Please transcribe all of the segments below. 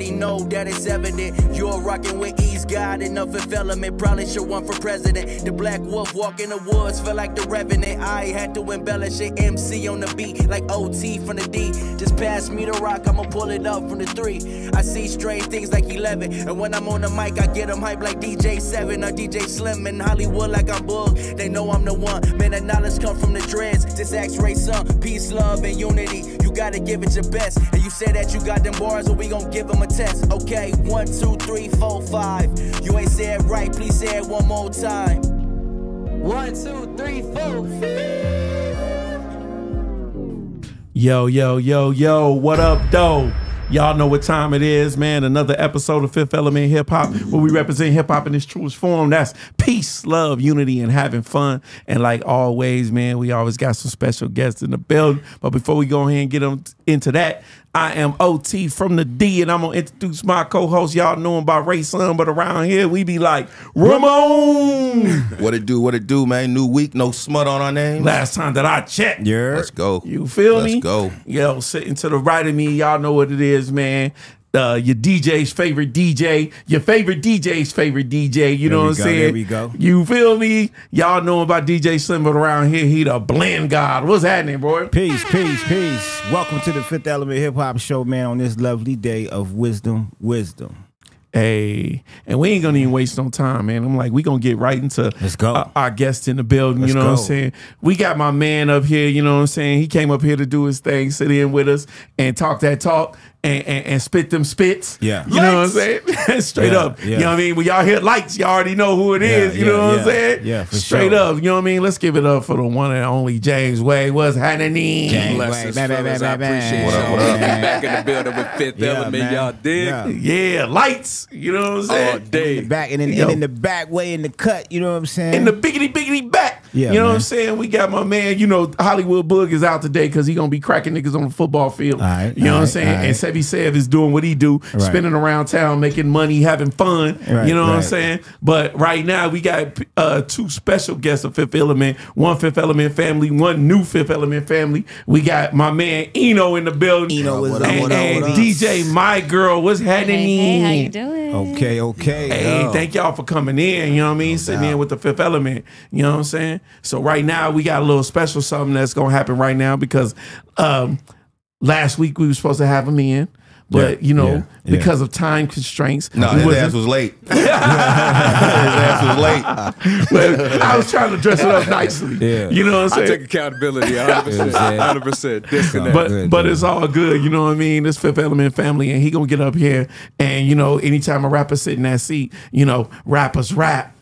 Already know that it's evident. You're rocking with East God of Fifth Probably should run for president. The Black Wolf walk in the woods, feel like the Revenant. I had to embellish it. MC on the beat, like OT from the D. Just pass me the rock, I'ma pull it up from the three. I see strange things like 11. And when I'm on the mic, I get them hype like DJ 7 or DJ Slim in Hollywood, like I'm Boog. They know I'm the one. Man, the knowledge come from the dreads. This X ray son, peace, love, and unity. You gotta give it your best. And you say that you got them bars, or we gon' give them a test. Okay, one, two, three, four, five. You ain't say it right, please say it one more time. One, two, three, four. Yo, yo, yo, yo, what up, though? Y'all know what time it is, man. Another episode of Fifth Element Hip Hop, where we represent hip hop in its truest form. That's peace, love, unity, and having fun. And like always, man, we always got some special guests in the building. But before we go ahead and get into that, I am OT from the D, and I'm gonna introduce my co-host. Y'all know him by Ray Sun, but around here we be like Ramon. What it do? What it do, man? New week, no smut on our name. Last time that I checked, Yeah. Let's go. You feel me? Let's me? go. Yo, sitting to the right of me, y'all know what it is, man. Uh, your DJ's favorite DJ, your favorite DJ's favorite DJ. You There know what I'm go, saying? there we go. You feel me? Y'all know about DJ Slim, but around here, he the blend god. What's happening, boy? Peace, peace, peace. Welcome to the Fifth Element Hip Hop Show, man, on this lovely day of wisdom, wisdom. Hey, and we ain't gonna even waste no time, man. I'm like, we gonna get right into Let's go. our, our guest in the building. Let's you know what. I'm saying? We got my man up here. You know what I'm saying? He came up here to do his thing, sit in with us, and talk that talk. And, and, and spit them spits. Yeah. You know what I'm saying? Straight Yeah, up. yeah. You know what I mean? When y'all hear lights, y'all already know who it is. Yeah, you know yeah, what I'm yeah. saying? Yeah, for Straight sure. up. You know what I mean? Let's give it up for the one and only James Wade. What's happening? Gang. Blessings, Bang, bang, fellas. bang, I bang, appreciate. What up, y'all. what up? Back in the building with Fifth Yeah, Element, man. y'all dig? Yeah. Yeah, lights. You know what I'm saying? All day. In the back and in, and in the back way in the cut, you know what I'm saying? in the biggity biggity back. Yeah, you know what. I'm saying? We got my man, you know, Hollywood Boog is out today because he gonna be cracking niggas on the football field. All right, you know all what I'm saying? And right. Sevi Sev is doing what he do, Right. spinning around town, making money, having fun. Right, you know what I'm saying? But right now we got uh, two special guests of Fifth Element, one Fifth Element family, one new Fifth Element family. We got my man Eno in the building. Eno is What up, up, and, what up, and what up? DJ Mai GYRL, what's happening? Hey, hey, how you doing? Okay, okay. Hey, yo. thank y'all for coming in. You know what I mean? Sitting in with the fifth element. You know what I'm saying? So right now we got a little special something that's gonna happen right now because um last week we were supposed to have him in. But Yeah, you know, yeah, yeah. because of time constraints, No, his wasn't- ass was late. his ass was late. but I was trying to dress it up nicely. Yeah. You know what I'm saying. I saying? take accountability 100%. 100%. Disconnect. but good, but good. it's all good, you know what I mean. This Fifth Element family, and he gonna get up here, and you know, anytime a rapper sit in that seat, you know, rappers rap.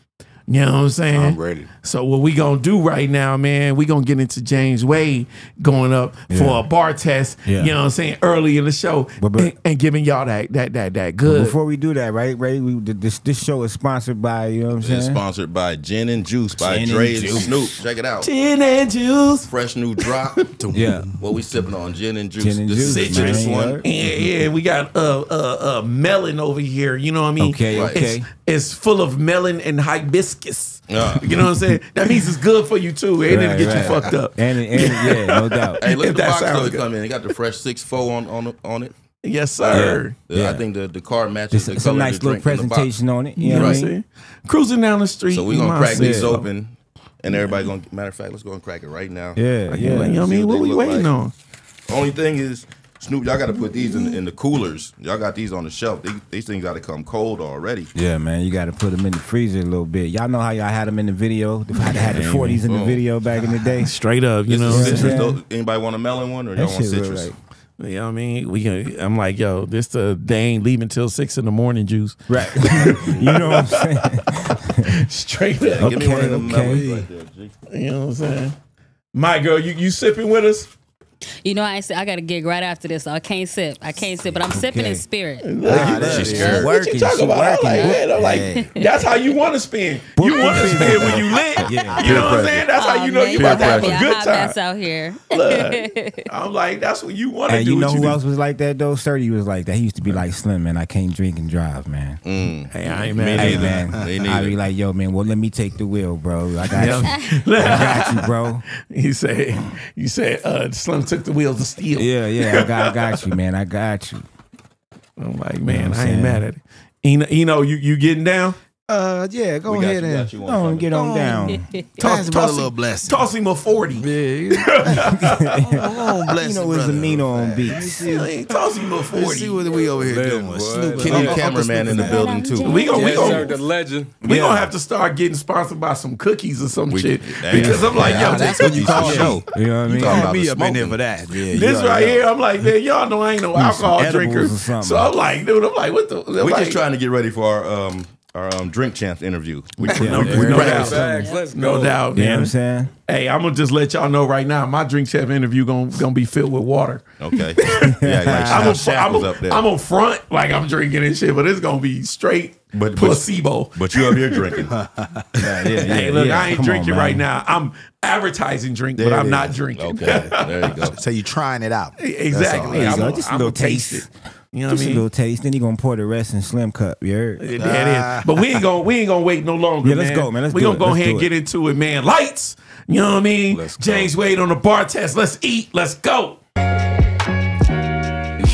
You know what I'm saying? I'm ready. So what we gonna do right now, man? We gonna get into James Wade going up for a bar test. Yeah. You know what I'm saying? Early in the show, But- but- and, and giving y'all that that that that good. Before we do that, right, Ray? We, this this show is sponsored by you know what I'm saying. It's sponsored by Gin and Juice by Gin Dre and Juice. Snoop. Check it out. Gin and juice. Fresh new drop. Yeah. What we sipping on? Gin and Juice. Gin and the Juice, citrus man. one. Yeah, yeah, we got uh uh uh melon over here. You know what I mean? Okay, Right. okay. It's, it's full of melon and hibiscus. Yeah. You know what I'm saying? That means it's good for you too. It didn't Right, get you fucked up. And, and yeah, no doubt. Hey, look If at the box sounds though come in. It got the fresh six four on on on it. Yes, sir. Yeah, Yeah. I think the the card matches It's, the it's a color nice of the little drink in the presentation on it. You You know know what what I I'm mean? saying? Cruising down the street. So we're gonna crack what I'm these open, and everybody gonna. Matter of fact, let's go and crack it right now. Yeah, You know yeah. what I mean? what What we waiting like. on? Only thing is, Snoop, y'all got to put these in, mm-hmm. in the coolers. Y'all got these on the shelf. These, these things got to come cold already. Yeah, man, you got to put them in the freezer a little bit. Y'all know how y'all had them in the video. They had, had the 40s in the oh. video back in the day. Straight up, you This know is what I'm citrus. saying? Anybody want a melon one or That y'all want citrus? like- You know what I mean? We can, I'm like, yo, this the they ain't leaving till six in the morning juice. Right. you know what I'm saying? Straight up. Yeah, give me one of them okay. melons right there, G. You know what I'm saying? My girl, you, you sipping with us? You know, I ain't, I got a gig right after this, so I can't sip. I can't sip, but I'm sipping Okay. in spirit. She's is scared. What you talking she about? I'm like, man, I'm like, Hey. that's how you want to spin. You want to spin when you lit. Yeah. You know what I'm saying? That's how you know man, you about to have a a good hot mess time. out here. Look, I'm like, that's what you want to And do. you know what who do. else was like that though? Sturdy was like that. He used to be like Slim, man. I can't drink and drive, man. Hey, I ain't mad. Hey man, I be like, yo man, well let me take the wheel, bro. I got you. I got you, bro. He said, you said, uh, Slim took the wheels of steel. Yeah, yeah, I got, I got you, man. I got you. I'm like, man, what I'm I ain't mad at it. Eno, Eno you you getting down? Uh, yeah, go We ahead you, and you go on, get on Go down. Pass Toss, brother toss, a little blessing. toss him a forty. Yeah. oh, bless You know, it's brother. Amino on Man. beats. Hey, Toss him a Let's forty. see what we over here Man, doing. Snoop Kenny Uncle- the cameraman in the building too. We gon' we Yes, sir, gon' the legend. we Yeah. gonna have to start getting sponsored by some cookies or some We- shit Damn. because I'm like, Yeah, yo, that's what you call a show. You know what I mean? talking Call about me up in here smoking. for that. This right here, I'm like, man, y'all know I ain't no alcohol drinker. So I'm like, dude, I'm like, what the? We like, just trying to get ready for our um our um drink champs interview. We, No, we, no we doubt. practice. Let's no go. doubt, You know what. I'm saying? Hey, I'm gonna just let y'all know right now. My drink champ interview gonna gonna be filled with water. Okay. Yeah, like I'm Shaq, a, Shaq I'm, a, up there. I'm on front like I'm drinking and shit, but it's gonna be straight But- but- placebo. but you up here drinking. Yeah, yeah, yeah. hey, look, yeah. I ain't Come drinking man. right now. I'm advertising drink, but I'm it not drinking. Okay. There you go. So you're trying it out. exactly. There you I'm go. gonna- Just a I'm little gonna taste taste. It. You know what Just I a mean? little taste. Then he gonna pour the rest in Slim Cup. You heard? It- there it is. But we ain't gonna we ain't gonna wait no longer. Yeah, let's go, man. Let's we do gonna it. go Let's ahead and get into it, man. Lights. You know what I mean? Let's go. James Wade on the bar test. Let's eat. Let's go.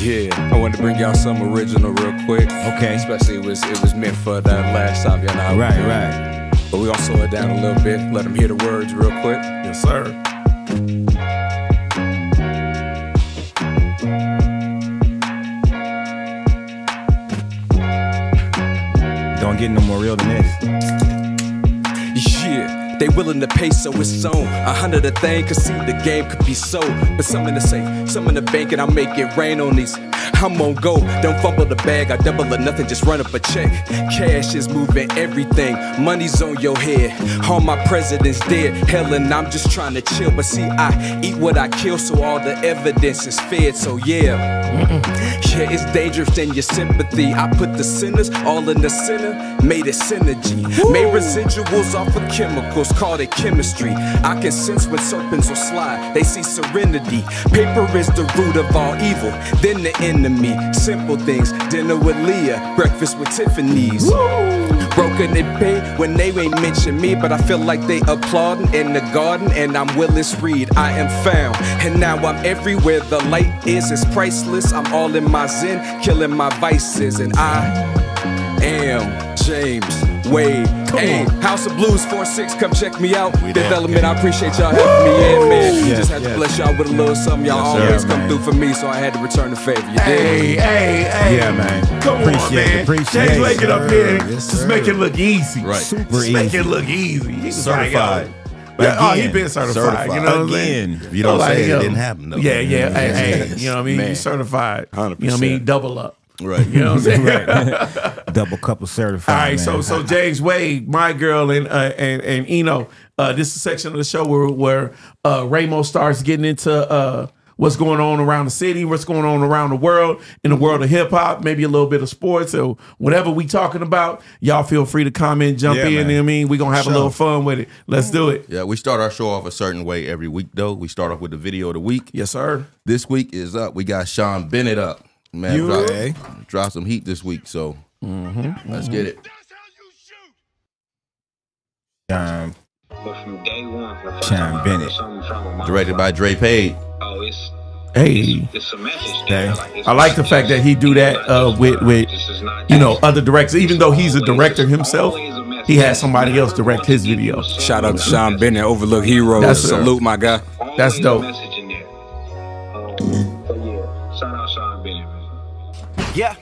Yeah, I wanted to bring y'all something original real quick. Okay. Especially it was it was meant for that last time, y'all know. how we Right, do. right. But we gonna slow it down a little bit. Let them hear the words real quick. Yes, sir. Don't get no more real than this. They willing to pay, so it's on. A hundred a thing, cause see the game could be sold. But something to say, some in the bank, and I make it rain on these. I'm on go, don't fumble the bag, I double or nothing, just run up a check. Cash is moving everything, money's on your head. All my presidents dead, hell, and I'm just trying to chill. But see, I eat what I kill, so all the evidence is fed, so yeah. Yeah, it's dangerous in your sympathy. I put the sinners all in the center, made it synergy. Made residuals off of chemicals, called it chemistry. I can sense when serpents will slide, they see serenity. Paper is the root of all evil, then the enemy. Simple things, dinner with Leah, breakfast with Tiffany's. Broken it pay when they ain't mention me, but I feel like they applauding in the garden, and I'm Willis Reed. I am found, and now I'm everywhere. The light is, it's priceless. I'm all in my zen, killing my vices, and I am James Wade. Hey, House of Blues 4-6, come check me out. We there. Development, I appreciate y'all having me in, man. Yes, Just had to bless y'all with a little something. Y'all Yes, sir, always come man. through for me, so I had to return the favor. You dig? Hey, hey, hey. Yeah, man. Come on, Appreciate it, man. appreciate James it, Wade get up here Yes, just make it look easy. Right. Super Just make it look easy. He was Certified. Like, yo, oh, he Again. been certified. Certified. You know what I'm saying? You don't Like, say it, yo, it didn't happen. Though. Yeah, yeah. Hey, hey, you know what I mean? Man. You certified. 100%. You know what I mean? Double up. Right. You know what I'm saying? Double couple certified. All right, man. so so James Wade, my girl, and uh, and and Eno. Uh, this is a section of the show where where uh, Ramo starts getting into uh, what's going on around the city, what's going on around the world, in the world of hip hop, maybe a little bit of sports or whatever we talking about. Y'all feel free to comment, jump Yeah, in. man. You know what I mean, we gonna have a little fun with it. Let's do it. Yeah, we start our show off a certain way every week, though. We start off with the video of the week. Yes, sir. This week is up. We got Sean Bennett up. Man, You- drop, Okay. drop some heat this week. So let's get it. Sean, But from day one, from the first Sean time I Bennett. something from him, I was Directed by like, Dre Page. Oh, it's Hey, it's a message Okay. Like, it's I like the fact that he do that uh, with with This is not you know other directors. Even though he's a director himself, always a message. he has somebody else direct his video. Shout out to Sean Bennett, Overlook Heroes. That's a- Salute, my guy. That's dope. Yeah.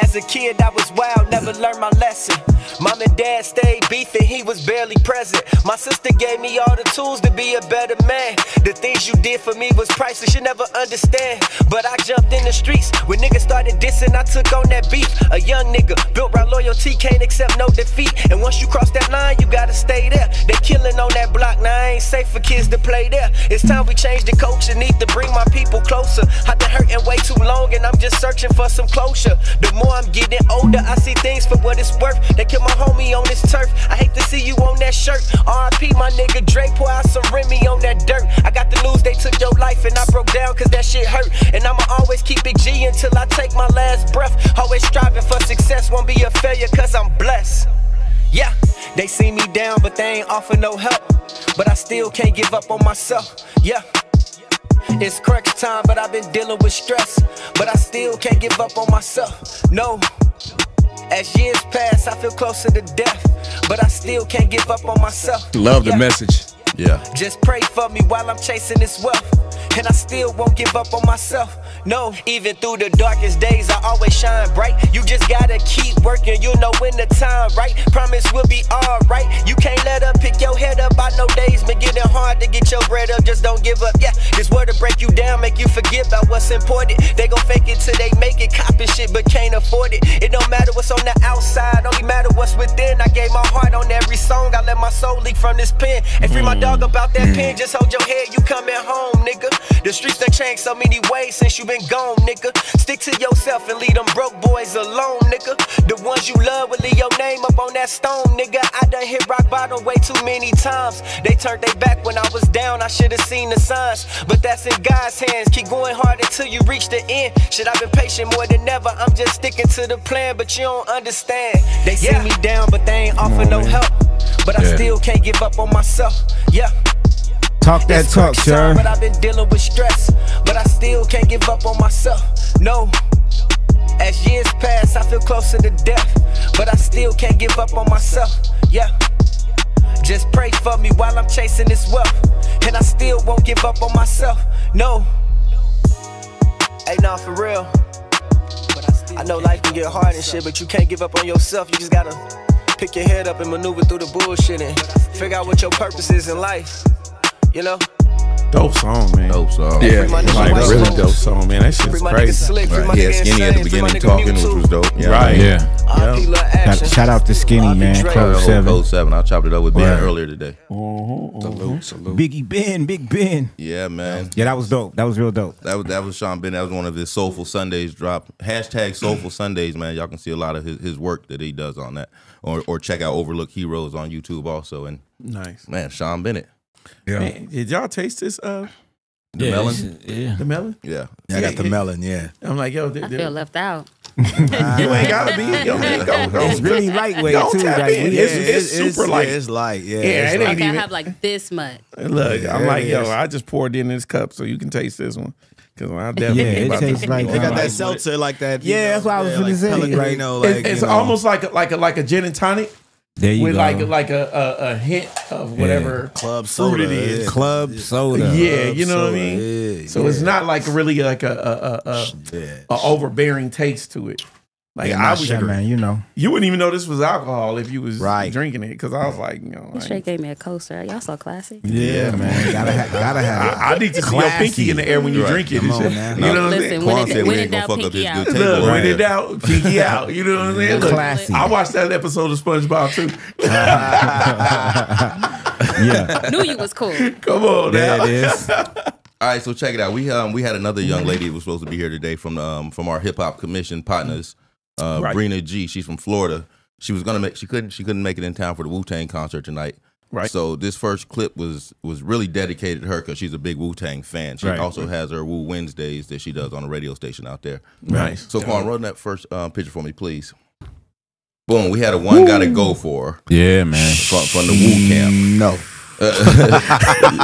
As a kid, I was wild, never learned my lesson. Mom and dad stayed beefing, he was barely present. My sister gave me all the tools to be a better man. The things you did for me was priceless, you never understand. But I jumped in the streets when niggas started dissing, I took on that beef. A young nigga built around loyalty, can't accept no defeat. And once you cross that line, you gotta stay there. They killing on that block, now I ain't safe for kids to play there. It's time we change the culture, need to bring my people closer. I've been hurting way too long, and I'm just searching for some closure. The more I'm getting older, I see things for what it's worth. They kill my homie on this turf. I hate to see you on that shirt. RIP, my nigga Dre, pour out some Remy on that dirt. I got the news, they took your life, and I broke down cause that shit hurt. And I'ma always keep it G until I take my last breath. Always striving for success, won't be a failure cause I'm blessed. Yeah, they see me down, but they ain't offer no help. But I still can't give up on myself. Yeah. It's crunch time, but I've been dealing with stress. But I still can't give up on myself. No. As years pass, I feel closer to death. But I still can't give up on myself. Love the Yeah. message. Yeah. Just pray for me while I'm chasing this wealth. And I still won't give up on myself. No, even through the darkest days, I always shine bright. You just gotta keep working, you'll know when the time right. Promise we'll be alright. You can't let up, pick your head up. I know days been getting hard to get your bread up. Just don't give up. Yeah, this word to break you down, make you forget about what's important. They gon' fake it till they make it, copy shit, but can't afford it. It don't matter what's on the outside, only matter what's within. I gave my heart on every song, I let my soul leak from this pen. And free my dog about that hmm. pen, just hold your head, you coming home, nigga. The streets done changed so many ways since you been gone, nigga. Stick to yourself and leave them broke boys alone, nigga. The ones you love will leave your name up on that stone, nigga. I done hit rock bottom way too many times. They turned their back when I was down, I should've seen the signs. But that's in God's hands. Keep going hard until you reach the end. Shit, I've been patient more than ever. I'm just sticking to the plan, but you don't understand. They see me down, but they ain't offer no help. But I still can't give up on myself. Yeah. Talk that It's talk, crunch sir. But I've been dealing with stress. But I still can't give up on myself. No. As years pass, I feel closer to death. But I still can't give up on myself. Yeah. Just pray for me while I'm chasing this wealth. And I still won't give up on myself. No. Hey, nah, for real. I know life can get hard and shit, but you can't give up on yourself. You just gotta pick your head up and maneuver through the bullshit and figure out what your purpose is in life. You know? Dope song, man. Dope song. Yeah, Free Like White really dope song, man. That shit's crazy. Slick, Right. He had nigga Skinny at the Insane, free my beginning talking, which was dope. Yeah, Right. Yeah. RP Lil Shout, out to Skinny, man. Dre. Club Code 7. 07. I chopped it up with Ben Right. earlier today. Mm-hmm, mm-hmm. Salute, salute. Biggie Ben, Big Ben. Yeah, man. Yeah, that was dope. That was real dope. That was that was Sean Ben. That was one of his Soulful Sundays drop. Hashtag Soulful Sundays, man. Y'all can see a lot of his, his work that he does on that. Or or check out Overlook Heroes on YouTube also. And Nice. man, Sean Bennett. Man, did y'all taste this? Uh, The melon? Yeah. the melon? Yeah. I got the melon, yeah. I'm like, yo, th- I feel left out. you ain't gotta be. Yo, man, go, go. It's really lightweight, Don't too. Like, in. we- It's- it's super light. Yeah, it's light. Yeah, Yeah, it's it light. ain't Okay, I have like this much. Look, I'm like, it yo. I just poured it in this cup so you can taste this one. Because I definitely Yeah, it tastes like- They got that what seltzer like that. Yeah, know, that's what I was yeah, finna like say, Pellegrino, like- like, it's almost like a, like a like a gin and tonic There you with go. like a, like a, a, a hint of whatever club fruit soda. it is. yeah. Club soda. Yeah, you know what I mean. yeah, so it's not like really like a a, a, a, Yeah. a overbearing taste to it. Like Yeah, I was, Yeah, man, you know. you wouldn't even know this was alcohol if you was Right. drinking it because I was like, you know, He I, straight gave me a coaster. Y'all so classy. Yeah, man. Gotta, ha- gotta have it. I, I need to see your Classy. pinky in the air when you Right. drink it. Come and on shit. now. You know what I'm Listen, saying? when it- when it ain't gonna down, pinky out. Look, table. when right in here. doubt, pinky out. You know what I'm saying? Look, Classy. I watched that episode of SpongeBob too. Yeah. Knew you was cool. Come on, There now. it is. All right, so check it out. We um we had another young lady who was supposed to be here today from um from our hip hop commission partners, uh Right. Brina G. She's from Florida. She was gonna make she couldn't she couldn't make it in town for the Wu Tang concert tonight. Right. So this first clip was was really dedicated to her because she's a big Wu Tang fan. She Right. also has her Wu Wednesdays that she does on a radio station out there. Nice. So Quan, run that first um, picture for me, please. Boom, we had a one gotta go for Yeah, man. from, from the Wu camp. No. GZA,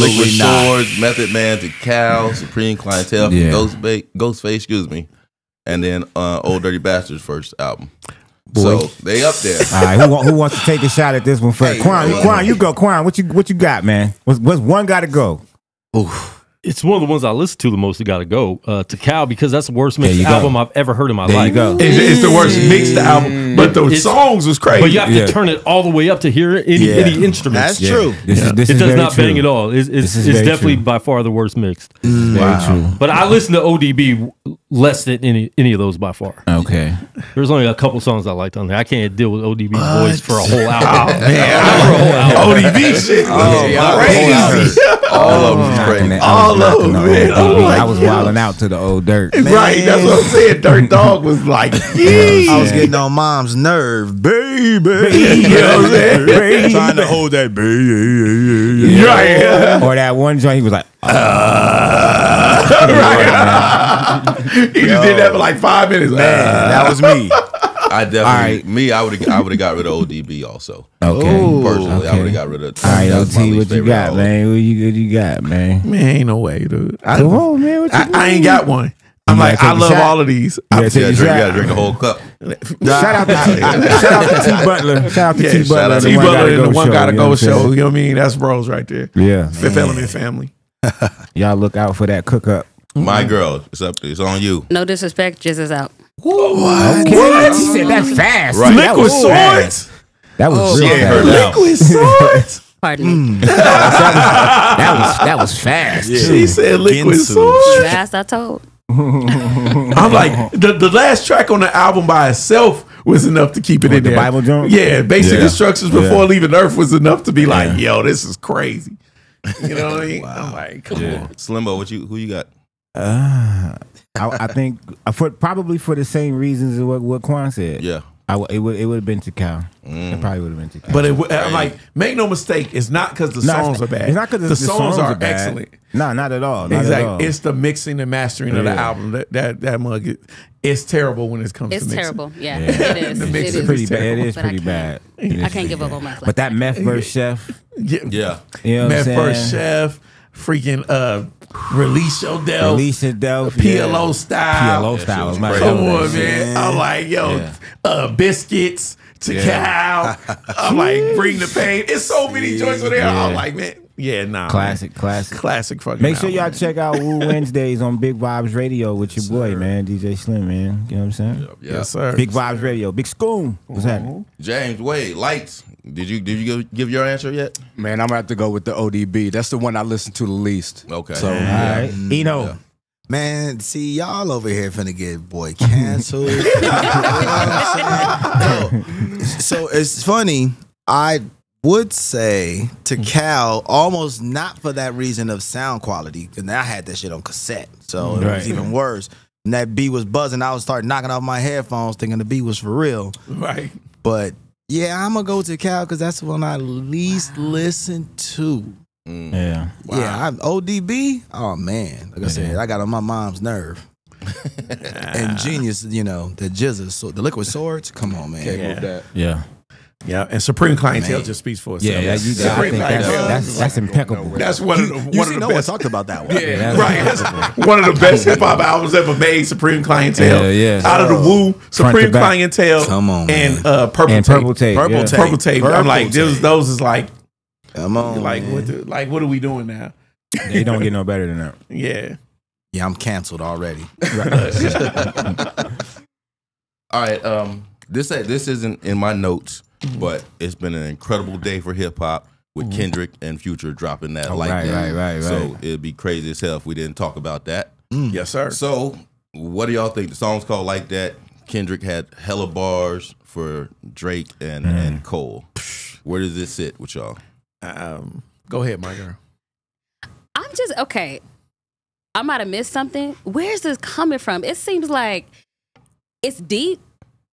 Liquid Absolutely not. Swords, Method Man Tical, Supreme Clientele, from Yeah. Ghost ba- Ghostface, excuse me, and then uh, Ol' Dirty Bastards first album. Boy. So they up there. All right, who, who wants to take a shot at this one first? Hey, Quan, Quan, you go. Quan, what you what you got, man? What's, what's one got to go? It's one of the ones I listen to the most. That got to go uh, Tical because that's the worst mixed you go. album I've ever heard in my There life. you go. It's, it's the worst mixed album, but the It's- songs was crazy. But you have Yeah. to turn it all the way up to hear any Yeah. any instruments. That's true. This is this it is does not true. bang at all. It's, it's, it's definitely true. by far the worst mixed. Very true. But I listen to ODB less than any any of those by far. Okay. There's only a couple songs I liked on there. I can't deal with ODB's voice for a whole album. ODB shit. Oh, was my crazy. All of oh. them crazy. it- All of them, man. old I'm like, was yo. wilding out to the old dirt. Right, that's what I'm saying. Dirt Dog was like, yeah. I was getting on mom's nerve, baby. You know what I'm saying? Trying to hold that baby. Right. Or that one joint, he was like, right. Oh, he just did that for like five minutes. Man, that was me. I definitely right. me. I would have I would have got rid of ODB also. Okay. Personally, I Okay. would have got rid of. All right, that's OT, what you got, album. man? What you, what you got, man? Man, ain't no way, dude. I, Come on, man. What you I, I ain't got one. I'm You like, I love shot. all of these. You gotta I- take Yeah, drink, you gotta drink a whole cup. Shout out to shout out to T Butler. Shout out to Yeah, T Butler. out T Butler Gotta and the one show, gotta go show. You know what I mean? That's bros right there. Yeah, Fifth Element family. y'all look out for that cook up. My girl, it's up. It's on you. No disrespect, Jizz is out. Okay, she said that's fast. Right. That Liquid was swords. That was She real ain't fast. Liquid swords. Pardon me. That was that was fast. She said liquid Ginsu. swords. Fast, I told. I'm like the, the last track on the album by itself was enough to keep it in the there. Bible joint? Yeah, basic Yeah. instructions before Yeah. leaving Earth was enough to be like, Yeah. yo, this is crazy. You know what I mean? I'm like, come on. Slimbo, what you who you got? Uh, I, I think uh, for probably for the same reasons as what what Quan said. Yeah. I w- it would it would have been Tical. Mm. It probably would have been Tical. But it, w- I'm like, make no mistake, it's not because the No, songs are bad. It's not because the, songs, are, excellent. No, not at all. Not At all. Exactly. It's the mixing and mastering of the album. That that that mug, it- it's terrible when it comes It's to mixing. terrible. Yeah, Yeah. it is. The mix is. is pretty bad. It is terrible. is I pretty bad. can't- It is I can't give up bad. on meth like But that meth verse chef, Yeah. Yeah. you know Meth saying? First Chef, freaking uh, Release Your Delph, Alicia Delph, PLO yeah. style. PLO style she was was my crazy. Come favorite. on, man. I'm like, yo, Yeah. uh, biscuits to cow. I'm like, bring the pain. It's so many joints on there. I'm like, man, yeah, nah. Classic, man. classic. Classic fucking Make sure album, y'all man. check out Wu Wednesdays on Big Vibes Radio with your boy, man, DJ Slim, man. You know what I'm saying? Yeah. Yes, sir. Big Vibes Radio, Big Scoon. What's happening? James Wade, lights. Did you did you give, give your answer yet? Man, I'm gonna have to go with the ODB. That's the one I listen to the least. Okay. So All right, Eno. Man, see y'all over here finna get boy canceled. You know what I'm saying? No. So it's funny. I would say Tical almost not for that reason of sound quality, because I had that shit on cassette, so it Right. was even worse. And that beat was buzzing. I would start knocking off my headphones, thinking the beat was for real. Right. But yeah, I'm gonna go to Cal because that's the one I least listen to. Mm. Yeah. Yeah, I'm ODB. Oh man, like I said, I got on my mom's nerve. and genius, you know, the jizzers, so the liquid swords. Come on, man. Yeah. that. Yeah. Yeah, and Supreme Clientele Man. just speaks for itself. Yeah, yeah, you, I Supreme think that's, Clientele. that's, that's impeccable. That's one of the You one see, of no the one best. talked about that one. Yeah, Right, that's one of the best hip hop albums ever made. Supreme Clientele. Yeah, yeah. Out of the Wu, Supreme. Clientele. Come on, man. and uh, Purple And Tape. Purple Tape. Purple yeah. Tape. Purple Tape. I'm Purple like, those, Tape. those is like, Come on, like man. what, the, like what are we doing now? They don't get no better than that. Yeah, Yeah, I'm canceled already. All right. Um, this this isn't in my notes, but it's been an incredible day for hip hop with Kendrick and Future dropping that Oh, like right, that. right, right, So it'd be crazy as hell if we didn't talk about that. yes, sir. So, what do y'all think? The song's called like that. Kendrick had hella bars for Drake and Mm. and Cole. Where does this sit with y'all? Um, go ahead, my girl. I'm just okay. I might have missed something. Where's this coming from? It seems like it's deep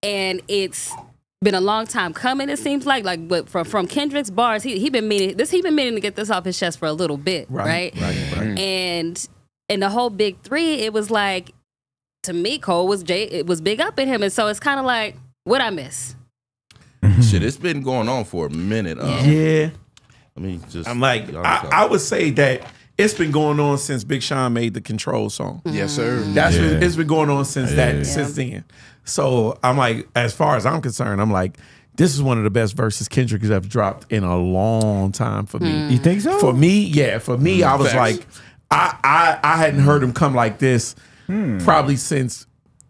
and it's been a long time coming. It seems like like but from from Kendrick's bars, he he been meaning this. He been meaning to get this off his chest for a little bit, right? Right, right. And in the whole big three, it was like to me, Cole was Jay. It was big up in him, and so it's kind of like what I miss. Shit, it's been going on for a minute. Um, Yeah, I mean, just I'm like, I. I would say that it's been going on since Big Sean made the Control song. Yes, sir. That's Yeah. been, it's been going on since that Yeah. since then. So I'm like, as far as I'm concerned, I'm like, this is one of the best verses Kendrick has ever dropped in a long time for me. You think so? For me, yeah. For me, hmm. I was Facts. like, I, I I hadn't heard him come like this hmm. probably since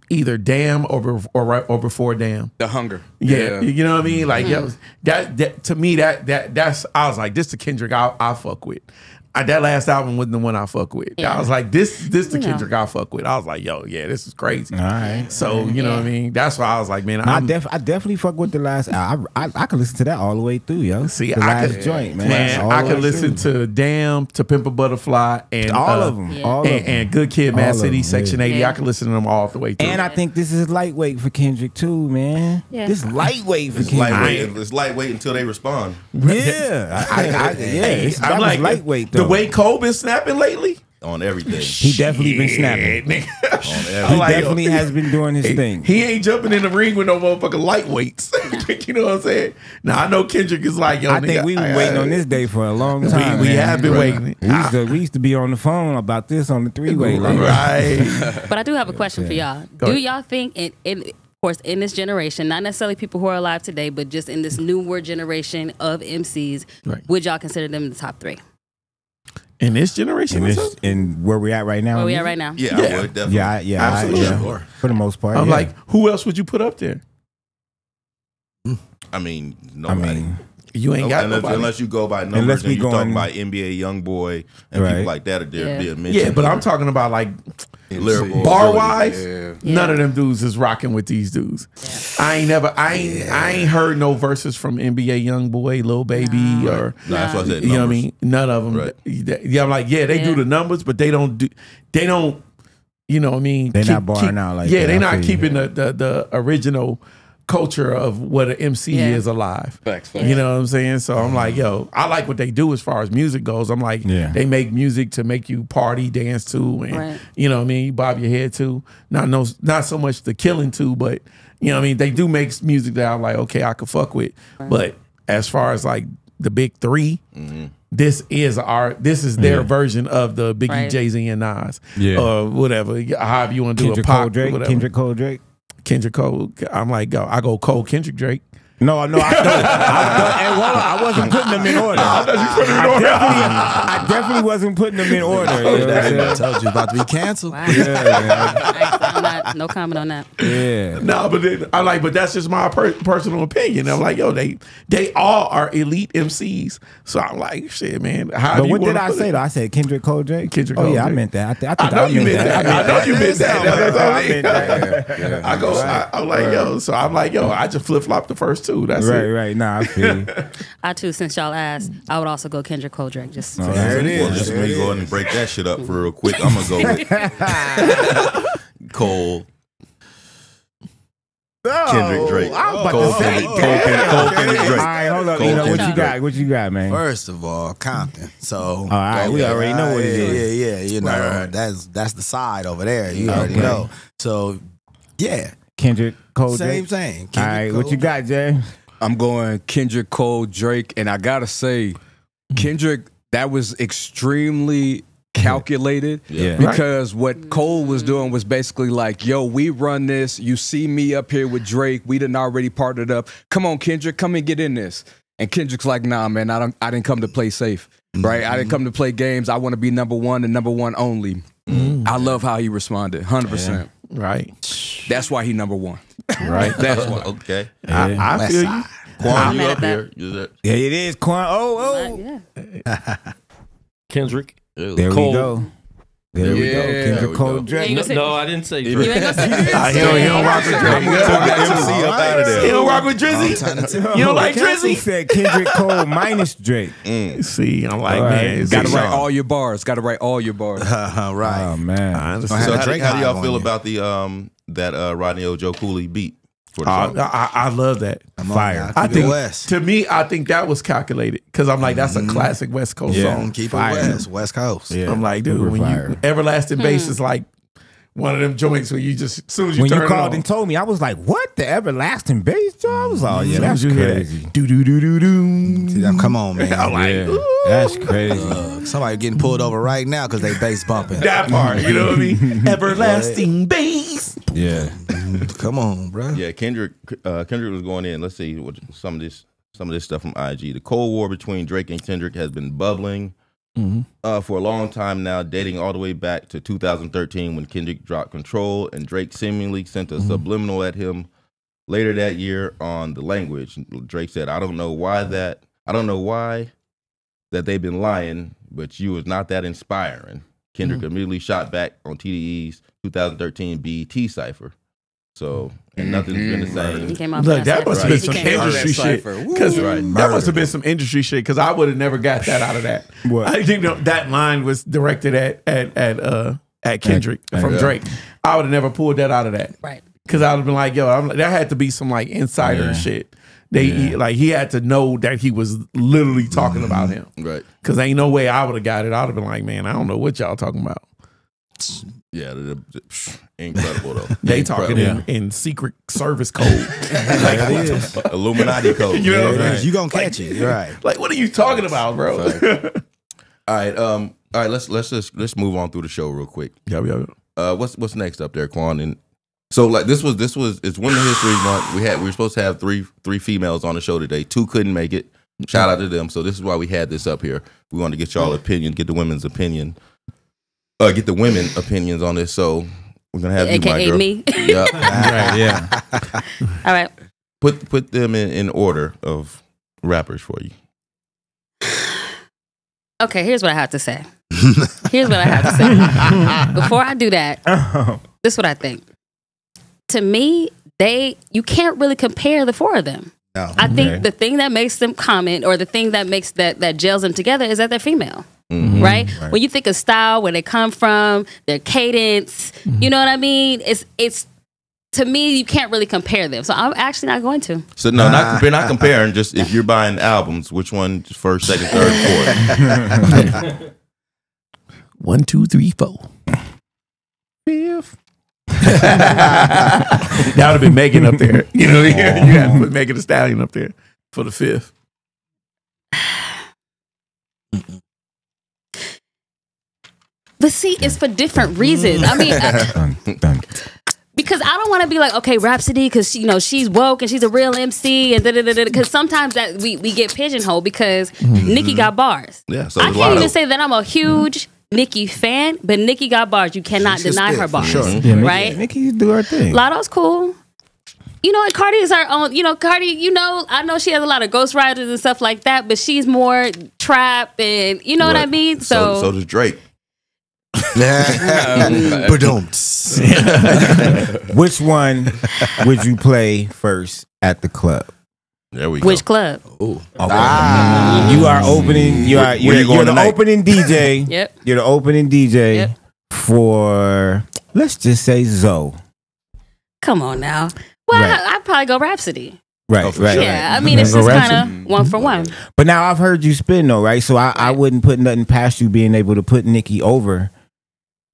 either Damn or or right or before Damn. The hunger. Yeah, you know what I mean. Like that, hmm. was, that that to me that that that's I was like this the Kendrick I I fuck with. I, that last album wasn't the one I fuck with. Yeah. I was like this this the You know. Kendrick I fuck with. I was like yo yeah this is crazy. All right. So you know what I mean. That's why I was like man I, I'm, def- I definitely fuck with the last. I, I I could listen to that all the way through, yo. See, the I last could- joint, man. man I the could listen through. to Damn to Pimp a Butterfly and all uh, of them, Yeah. all of and, them. and Good Kid, Mad City, them, Section yeah. 80. Yeah. I could listen to them all the way through. And I think this is lightweight for Kendrick too, man. Yeah. This lightweight for It's Kendrick. lightweight. It's lightweight until they respond. Yeah, I, I, I, yeah. Hey, it's- I'm was like lightweight the way Cole been snapping lately. on everything. He definitely been snapping. on He everything. like, yo, definitely has been doing his He, thing. he ain't jumping in the ring with no motherfucking lightweights. you know what I'm saying? Now I know Kendrick is like, yo, I nigga, think we I- been waiting on this day for a long time. we man. have been waiting. We used, to, we used to be on the phone about this on the three way. Like, right. But I do have a question for y'all. Go Do y'all think, in, in, of course, in this generation, not necessarily people who are alive today, but just in this newer generation of MCs, Right. would y'all consider them the top three? In this generation, in, this, in where we at right now. Where we at right now? yeah, Yeah. I would definitely. Yeah, I- yeah, I- yeah. Sure. For the most part, I'm yeah. like, who else would you put up there? I mean, I nobody. mean, You ain't oh, got unless, nobody. unless you go by numbers Unless and you talk going- about NBA young boy and Right. people like that are there Yeah. being mentioned. yeah, but I'm talking about like lyrical bar ability. wise. Yeah. None of them dudes is rocking with these dudes. I ain't never, I ain't, I ain't heard no verses from NBA young boy, Lil Baby, or No, that's what I said. you know what I mean. None of them. Right. Yeah, I'm like, yeah, they do the numbers, but they don't do, they don't. You know what I mean? They're not barring out like yeah, they I not feel you. keeping the, the the original culture of what an MC Yeah. is alive. Facts, facts. You know what I'm saying? So I'm like, uh-huh. yo, I like what they do as far as music goes. I'm like, Yeah. they make music to make you party, dance to, and Right. you know what I mean, you bob your head to. Not no, not so much the killing to, but you know what I mean. They do make music that I'm like, okay, I could fuck with. But as far as like the big 3 mm-hmm. this is our, this is their Yeah. version of the Biggie, Right. Jay Z, and Nas, Yeah. or whatever. However you want to do Kendrick a pop, Cole Drake. Kendrick Cole Drake. Kendrick Cole. I'm like, go. I go Cole Kendrick Drake. No, no, I, no, I, and well, I wasn't putting them in order. I, definitely, I definitely wasn't putting them in order. You know what I'm I told you about to be canceled. Wow. Yeah, man. I, am not, no comment on that. yeah. No, but then, I like, but that's just my per- personal opinion. I'm like, yo, they they all are elite MCs. So I'm like, shit, man. How But do you what did I say? Though I said Kendrick Cole Drake. Kendrick oh Cole yeah, I meant that. I, th- I I think know I, you meant meant that. I know you meant that. That's what I I meant that. mean. I go. I, I'm like, yo. So I'm like, yo. I just flip flop the first two. That's Right, it. right. Nah, I feel. I too, since y'all asked, I would also go Kendrick Cole Drake. Just There it is. Well, just There let me go ahead and break that shit up for real quick. I'm gonna go with Cole, Kendrick Drake. I was about Cole, to say Kendrick, Cole, that. Kendrick, Cole, Kendrick Drake. right, hold up. Cole you know what you got? What you got, man? First of all, Compton. So, all right, we already know what it yeah. Yeah, yeah, you know Right, right. that's that's the side over there. You already Okay. know. So, yeah, Kendrick Cole same Drake. thing. All right, what you got, Jay? I'm going Kendrick Cole Drake, and I gotta say, mm. Kendrick, that was extremely calculated. Yeah. Because what mm-hmm. Cole was doing was basically like, yo, we run this. You see me up here with Drake. We didn't already partnered up. Come on, Kendrick, come and get in this. And Kendrick's like, nah, man, I don't I didn't come to play safe. Mm-hmm. Right? I didn't come to play games. I want to be number one and number one only. Mm. I love how he responded. 100%. Right. That's why he number one. Right. That's why. Okay. I, I feel you. Quan, I'm you up at that. here? Yeah, it is Quan. Oh, oh. yeah. Kendrick. There Cole. we go. There we go. Yeah, Kendrick we Cole go. You Drake. ain't gonna say- No, I didn't say You Drake. ain't gonna say Ah, he don't, he don't rock with Drake. Took the MC up out of He don't rock with Drizzy. trying You don't like Cassie Drizzy? said Kendrick Cole minus Drake. See, I'm like, All right. man. Got to write all your bars. Got to write all your bars. Uh, right. Oh man. I understand. So Had how, Drake how do y'all feel about the um that uh Rodney O Joe Cooley beat for the I. I, I love that. Come on Fire. I think West. to me, I think that was calculated because I'm like, that's a classic West Coast Yeah. song. Keep Fire. it West. West Coast. Yeah. I'm like, dude, Super when fire. you everlasting bass is like one of them joints where you just as soon as you when turn you it called on, and told me, I was like, "What? The everlasting bass job?" I was like, "Oh yeah, that's you hear crazy." that, do do do do do. See, now, Come on, man. I'm like, Yeah, ooh, that's crazy. Uh, somebody getting pulled over right now because they bass bumping. that part. You know what I mean? everlasting bass. Yeah, Come on, bro. Yeah, Kendrick uh, Kendrick was going in. Let's see what some of this some of this stuff from IG. The Cold War between Drake and Kendrick has been bubbling mm-hmm. uh, for a long time now, dating all the way back to 2013 when Kendrick dropped Control and Drake seemingly sent a mm-hmm. subliminal at him later that year on the language. Drake said, "I don't know why that. I don't know why that they've been lying, but you was not that inspiring." Kendrick mm-hmm. immediately shot back on TDE's 2013 BET cipher. So and nothing's been the He came off Look, that must have been He some came off industry that shit. cipher. Because Right. that must have been some industry shit. Because I would have never got that out of that. What? I think that- that line was directed at at at uh at Kendrick from yeah. Drake. I would have never pulled that out of that. Right. Because I would have been like, yo, I'm, that had to be some like insider Yeah. shit. They he- like he had to know that he was literally talking about him. Right. Cause ain't no way I would have got it. I'd have been like, man, I don't know what y'all talking about. Yeah, the- the- psh, incredible though. They talking Incredible. in, in secret service code. like, It is. Illuminati code. You know what It I'm is. saying? You gonna catch it. Right. Like, what are you talking about, bro? All right, um, all right. Let's let's just let's move on through the show real quick. yeah, yeah. Uh, what's what's next up there, Quan? And so like this was this was it's Women History Month. We had we were supposed to have three three females on the show today. Two couldn't make it. Shout out to them. So this is why we had this up here. We wanted to get y'all opinion, get the women's opinion, uh, get the women opinions on this. So we're gonna have you, my AKA girl. me. Yeah, Right, yeah. All right. put put them in, in order of rappers for you. Okay, here's what I have to say. Here's what I have to say. Before I do that, this is what I think. To me, they you can't really compare the four of them. No. I think Okay. the thing that makes them common or the thing that makes that that gels them together is that they're female. Mhm. Right? When you think of style, where they come from, their cadence, you know what I mean? It's it's to me you can't really compare them. So I'm actually not going to. So no, not we're not comparing. Just if you're buying albums, which one first, second, third, fourth? One, two, three, four. Fifth. that would have been Megan up there. You know, you had to put Megan Thee Stallion up there for the fifth. But see, it's for different reasons. I mean, uh, I- Dun, dun. because I don't want to be like, okay, Rapsody, because you know she's woke and she's a real MC, and da da da. Because sometimes that we we get pigeonholed because mm-hmm. Nicki got bars. Yeah, so I can't even of- say that I'm a mm-hmm. huge Nicki fan, but Nicki got bars. You cannot She can deny spit, her bars, sure. Mm-hmm. Yeah, Nicki- right? Nicki do her thing. Latto's cool. You know, and Cardi is her own. You know, Cardi. You know, I know she has a lot of ghostwriters and stuff like that, but she's more trap and you know what I mean. So, So, so does Drake. Ba-dumps. Which one would you play first at the club? There we go. which club? Ah. You are opening. You are. You're, you going you're the opening DJ. Yep. You're the opening DJ Yep. for. Let's just say Zoe. Come on now. Well, Right. I, I'd probably go Rapsody. Right. Oh, right. sure. Yeah, I mean, it's just kind of one for one. But now I've heard you spin though, right? So I, I wouldn't put nothing past you being able to put Nicki over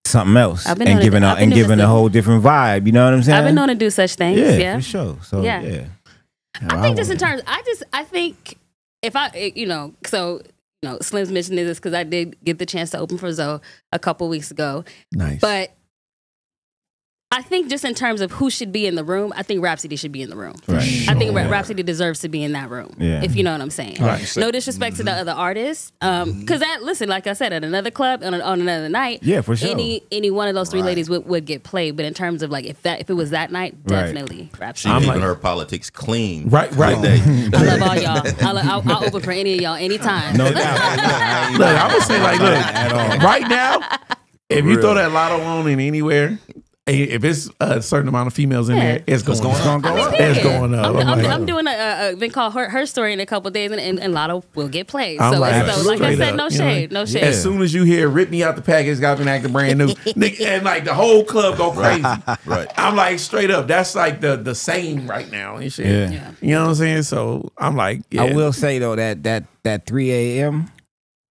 something else and giving do- a, and giving a whole different vibe. You know what I'm saying? I've been known to do such things. yeah, Yeah. for sure. So Yeah. yeah. I think just in terms, I just, I think if I, eh, you know, so, you know, Slim's mission is this because I did get the chance to open for Zoe a couple weeks ago. Nice. But I think just in terms of who should be in the room, I think Rapsody should be in the room. Right. I think Rapsody deserves to be in that room. Yeah. If you know what I'm saying. Right. No disrespect to the mm-hmm. other artists, um, mm-hmm. because that listen, like I said, at another club on, on another night, Yeah, for sure. any any one of those three Right. ladies would, would get played. But in terms of like if that if it was that night, definitely She Rapsody. I'm keeping like- her politics clean. Right, right. Today. I love all y'all. I'll, I'll, I'll open for any of y'all anytime. No doubt. Look, I'm gonna say like, look, At all. right now, if you throw that Latto on in anywhere, if it's a certain amount of females in Yeah. there, it's going, It's gonna go I mean, up. It's going up. I'm, I'm I'm, like- I'm doing a, a event called her, her Story in a couple days, and, and, and Latto will get played. So, like, it's- so like I said, up, no you know? shade, no shade. As soon as you hear "Rip Me Out the Package," got been acting brand new, and like the whole club go crazy. Right. I'm like straight up. That's like the the same right now and shit. Yeah. Yeah. You know what I'm saying? So I'm like, yeah. I will say though that that that 3 a.m.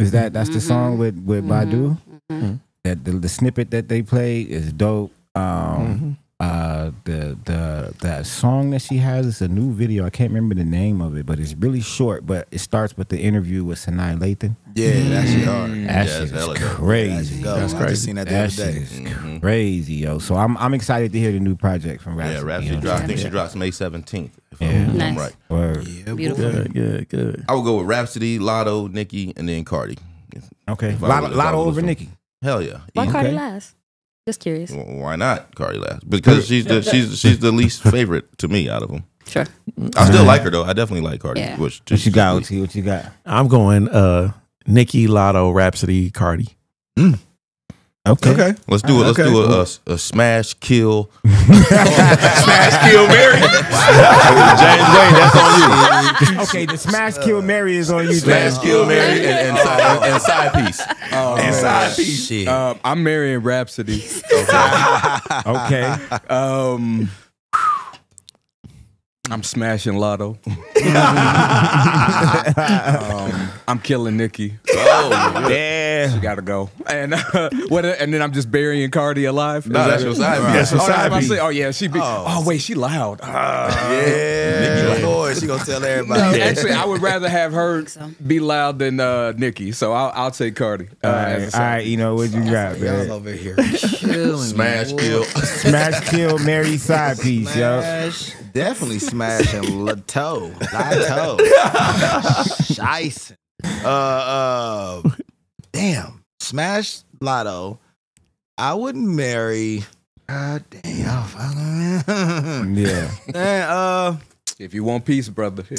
is that that's the Mhm. song with with Badu. Mhm. That the, the snippet that they play is dope. Um, Mm-hmm. uh, the the that song that she has is a new video. I can't remember the name of it, but it's really short. But it starts with the interview with Sanaa Lathan. Yeah, that shit hard. That Yeah, shit is hella dope. That crazy. That's I crazy. just seen that the That other day. is Mhm. crazy, yo. So I'm I'm excited to hear the new project from Rapsody. Yeah, you Rapsody know. I think she drops May 17th. If Yeah. I'm, if I'm right. Word. Yeah. Beautiful. good, good, good. I would go with Rapsody, Latto, Nicki, and then Cardi. Okay, If I lot, was- if I lot was over. Nicki. Hell yeah. Why Easy. Cardi last? Just curious. Why not Cardi last? Because she's the she's she's the least favorite to me out of them. Sure. I still like her though. I definitely like Cardi. Yeah. Which, What you got, OT? What you got? I'm going uh Nicki, Latto, Rapsody, Cardi. Okay. Okay. Let's do it. Let's Okay. do a, a, a smash kill. Smash Kill Mary. James Wade, that's on you. okay, the Smash Kill Mary is on you. Smash James. kill Mary and, and, side, and side piece. and side piece. Shit. Um, I'm marrying Rapsody. Okay. Um, I'm smashing Latto. um, I'm killing Nicki. Oh, Yeah. She gotta go. And uh, what? And then I'm just burying Cardi alive. No, that's your side Oh, piece. That's your side what I piece. Oh yeah, she be. Oh, wait, she loud. Ah. Yeah, of course. She gonna tell No, everybody. actually, I would rather have her be loud than uh, Nicki. So I'll, I'll take Cardi. Uh, All as a right, all side right, you know what you got, Y'all over here killing me. Smash kill. Smash, kill, Mary side piece, yo. Definitely smash, definitely smashing Latto. Latto. Shice. Uh, uh, damn. Smash Latto. I wouldn't marry. God damn. Yeah. Man, uh, If you want peace, brother.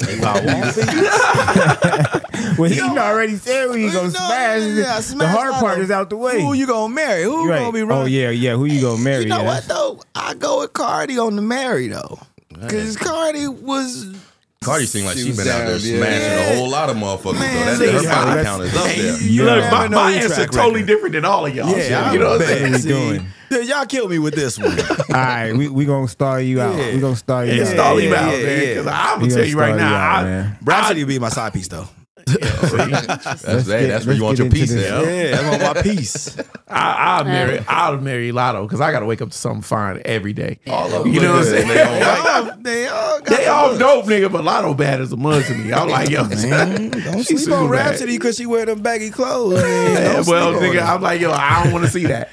Well, he already said we gonna No, smash. yeah, the smash hard part is out the way. who you gonna marry? Who You right. gonna be running? Oh yeah, yeah. Who you gonna marry? You know yeah. what though? I go with Cardi on the marry though, because Cardi was Cardi seemed like She she been out there down, yeah. smashing a whole lot of motherfuckers. Man, though. That, her see, body count is up there. You Look, never my, my your answer track totally different than all of y'all. Yeah, shit. I you know what I'm saying? doing? yeah, y'all killed me with this one. All right, we we gonna star you out. Yeah. We gonna star you Yeah, out. stall him yeah, out, yeah, man. yeah. Because I'm gonna tell you right now, out, I, man. Rapsody would be my side piece though. That's, Let's get- that's where you want your get piece into at. this. Yeah, that's my piece. I, I'll marry, I'll marry Latto because I got to wake up to something fine every day. All of them You know what I'm saying? their own right. all, they all, got They all dope, nigga, but Latto bad as a mud to me. I'm like, yo, Man, don't she's sleep on. Rapsody because she wear them baggy clothes. Man. Well, nigga. I'm like, yo, I don't want to see that.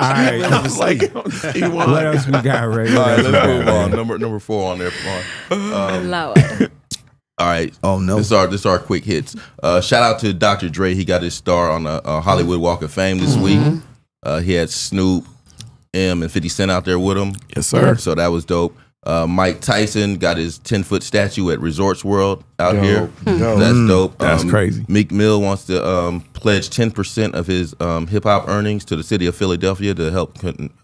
All right. I'm like, yo, see. What else we got, Ray? All right, let's move on. Number number four on there. Um, Lord. All right. Oh no. This is our this is our quick hits. Uh, shout out to Dr. Dre. He got his star on the uh, Hollywood Walk of Fame this week. Uh, he had Snoop, M, and Fifty Cent out there with him. Yes, sir. So that was dope. Uh, Mike Tyson got his ten foot statue at Resorts World out here. That's dope. That's Um, crazy. Meek Mill wants to um, pledge ten percent of his um, hip hop earnings to the city of Philadelphia to help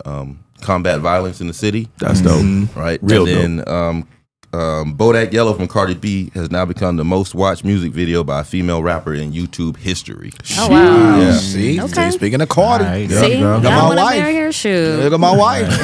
um, combat violence in the city. That's dope. Right. Real and then um, um, Bodak Yellow from Cardi B has now become the most watched music video by a female rapper in YouTube history. Oh wow. Yeah. See, Okay. speaking of Cardi, All right, there See, you go. y'all my want to wife. marry her? Shoot. look at my wife.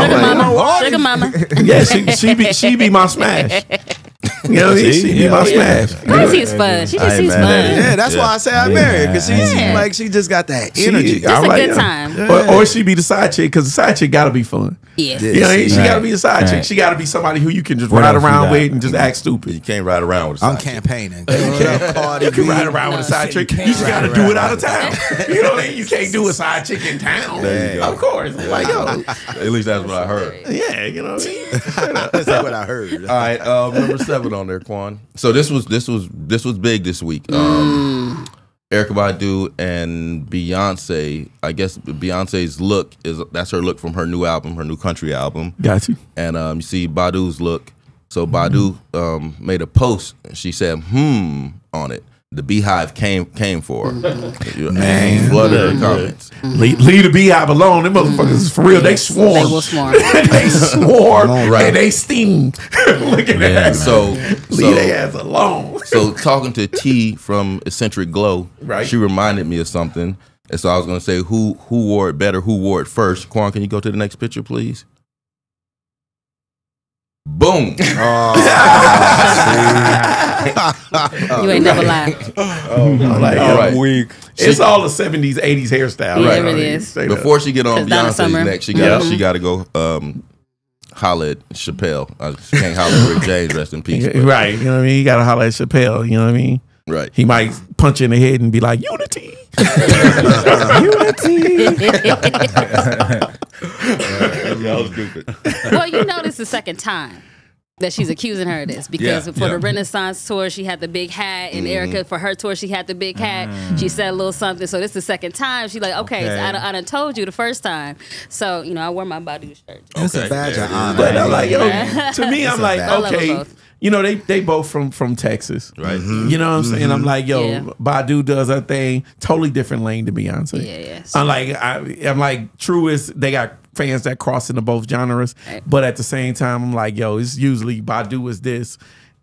Sugar mama. Sugar mama. Yeah, she, she be she be my smash. You know what I mean? She be my smash. Cardi seems fun. She just Hey, seems fun. that is- Yeah, that's why I say I marry her because she's Yeah. like she just got that energy. I'm a like, good yeah. time. Or, or she be the side chick because the side chick got to be fun. Yeah. You know, what I mean? she Right. got to be a side chick. She got to be somebody who you can just What ride around got? with and just act stupid. You can't ride around with I'm side chick. campaigning. What up, Cardi You can B? ride around with a side chick. You just got to do it out of town. You know what I mean? You can't do a side chick in town. There you go. Of course. Like, yo, At least that's what I heard. yeah, you know what I mean? That's what I heard. All right, um, number seven on there, Quan. So this was this was this was big this week. Um, Erykah Badu and Beyonce. I guess Beyonce's look is that's her look from her new album, her new country album. Got you. And um, you see Badu's look. So Badu um, made a post. and She said "hmm" on it. The BeyHive came came for mm-hmm. her. Man, flooded her mm-hmm. comments. Mm-hmm. Leave, leave the BeyHive alone. Them motherfuckers is for real. They swarm. They will swarm. they swarm Right. and they sting. Look at that. So Leave so their ass alone. so talking to T from Eccentric Glow, Right. She reminded me of something, and so I was going to say who who wore it better, who wore it first. Quan, can you go to the next picture, please? Boom! Ah, You ain't never lied. like, All yo, right. Weak. It's all the 70s, 80s hairstyle. Yeah, right? it really is. straight up. Before she get on 'Cause Donna Beyonce's Summer. neck, she got Yeah. she got to go um, holler at Chappelle. I she can't holler at Rick James, rest in peace. but- Right. You know what I mean? You got to holler at Chappelle. You know what I mean? right. He might punch you in the head and be like, Unity. Unity! That was stupid. well, you know this is the second time that she's accusing her of this because Yeah, for yeah. the Renaissance tour she had the big hat, and mm-hmm. Erykah for her tour she had the big hat. Mm-hmm. She said a little something. So this is the second time. She's like, okay, so I, done, I done told you the first time. So you know, I wore my Badu shirt. It's a Okay. badge of honor. But I'm like, yo, Yeah. to me, I'm like, bad- I love them okay. You know, they they both from from Texas. Right. Mm-hmm. You know what I'm saying? I'm like, yo, Yeah. Badu does her thing, totally different lane to Beyonce. Yeah, yeah. I'm like, I, I'm like, true is they got fans that cross into both genres, Right. but at the same time, I'm like, yo, it's usually Badu is this,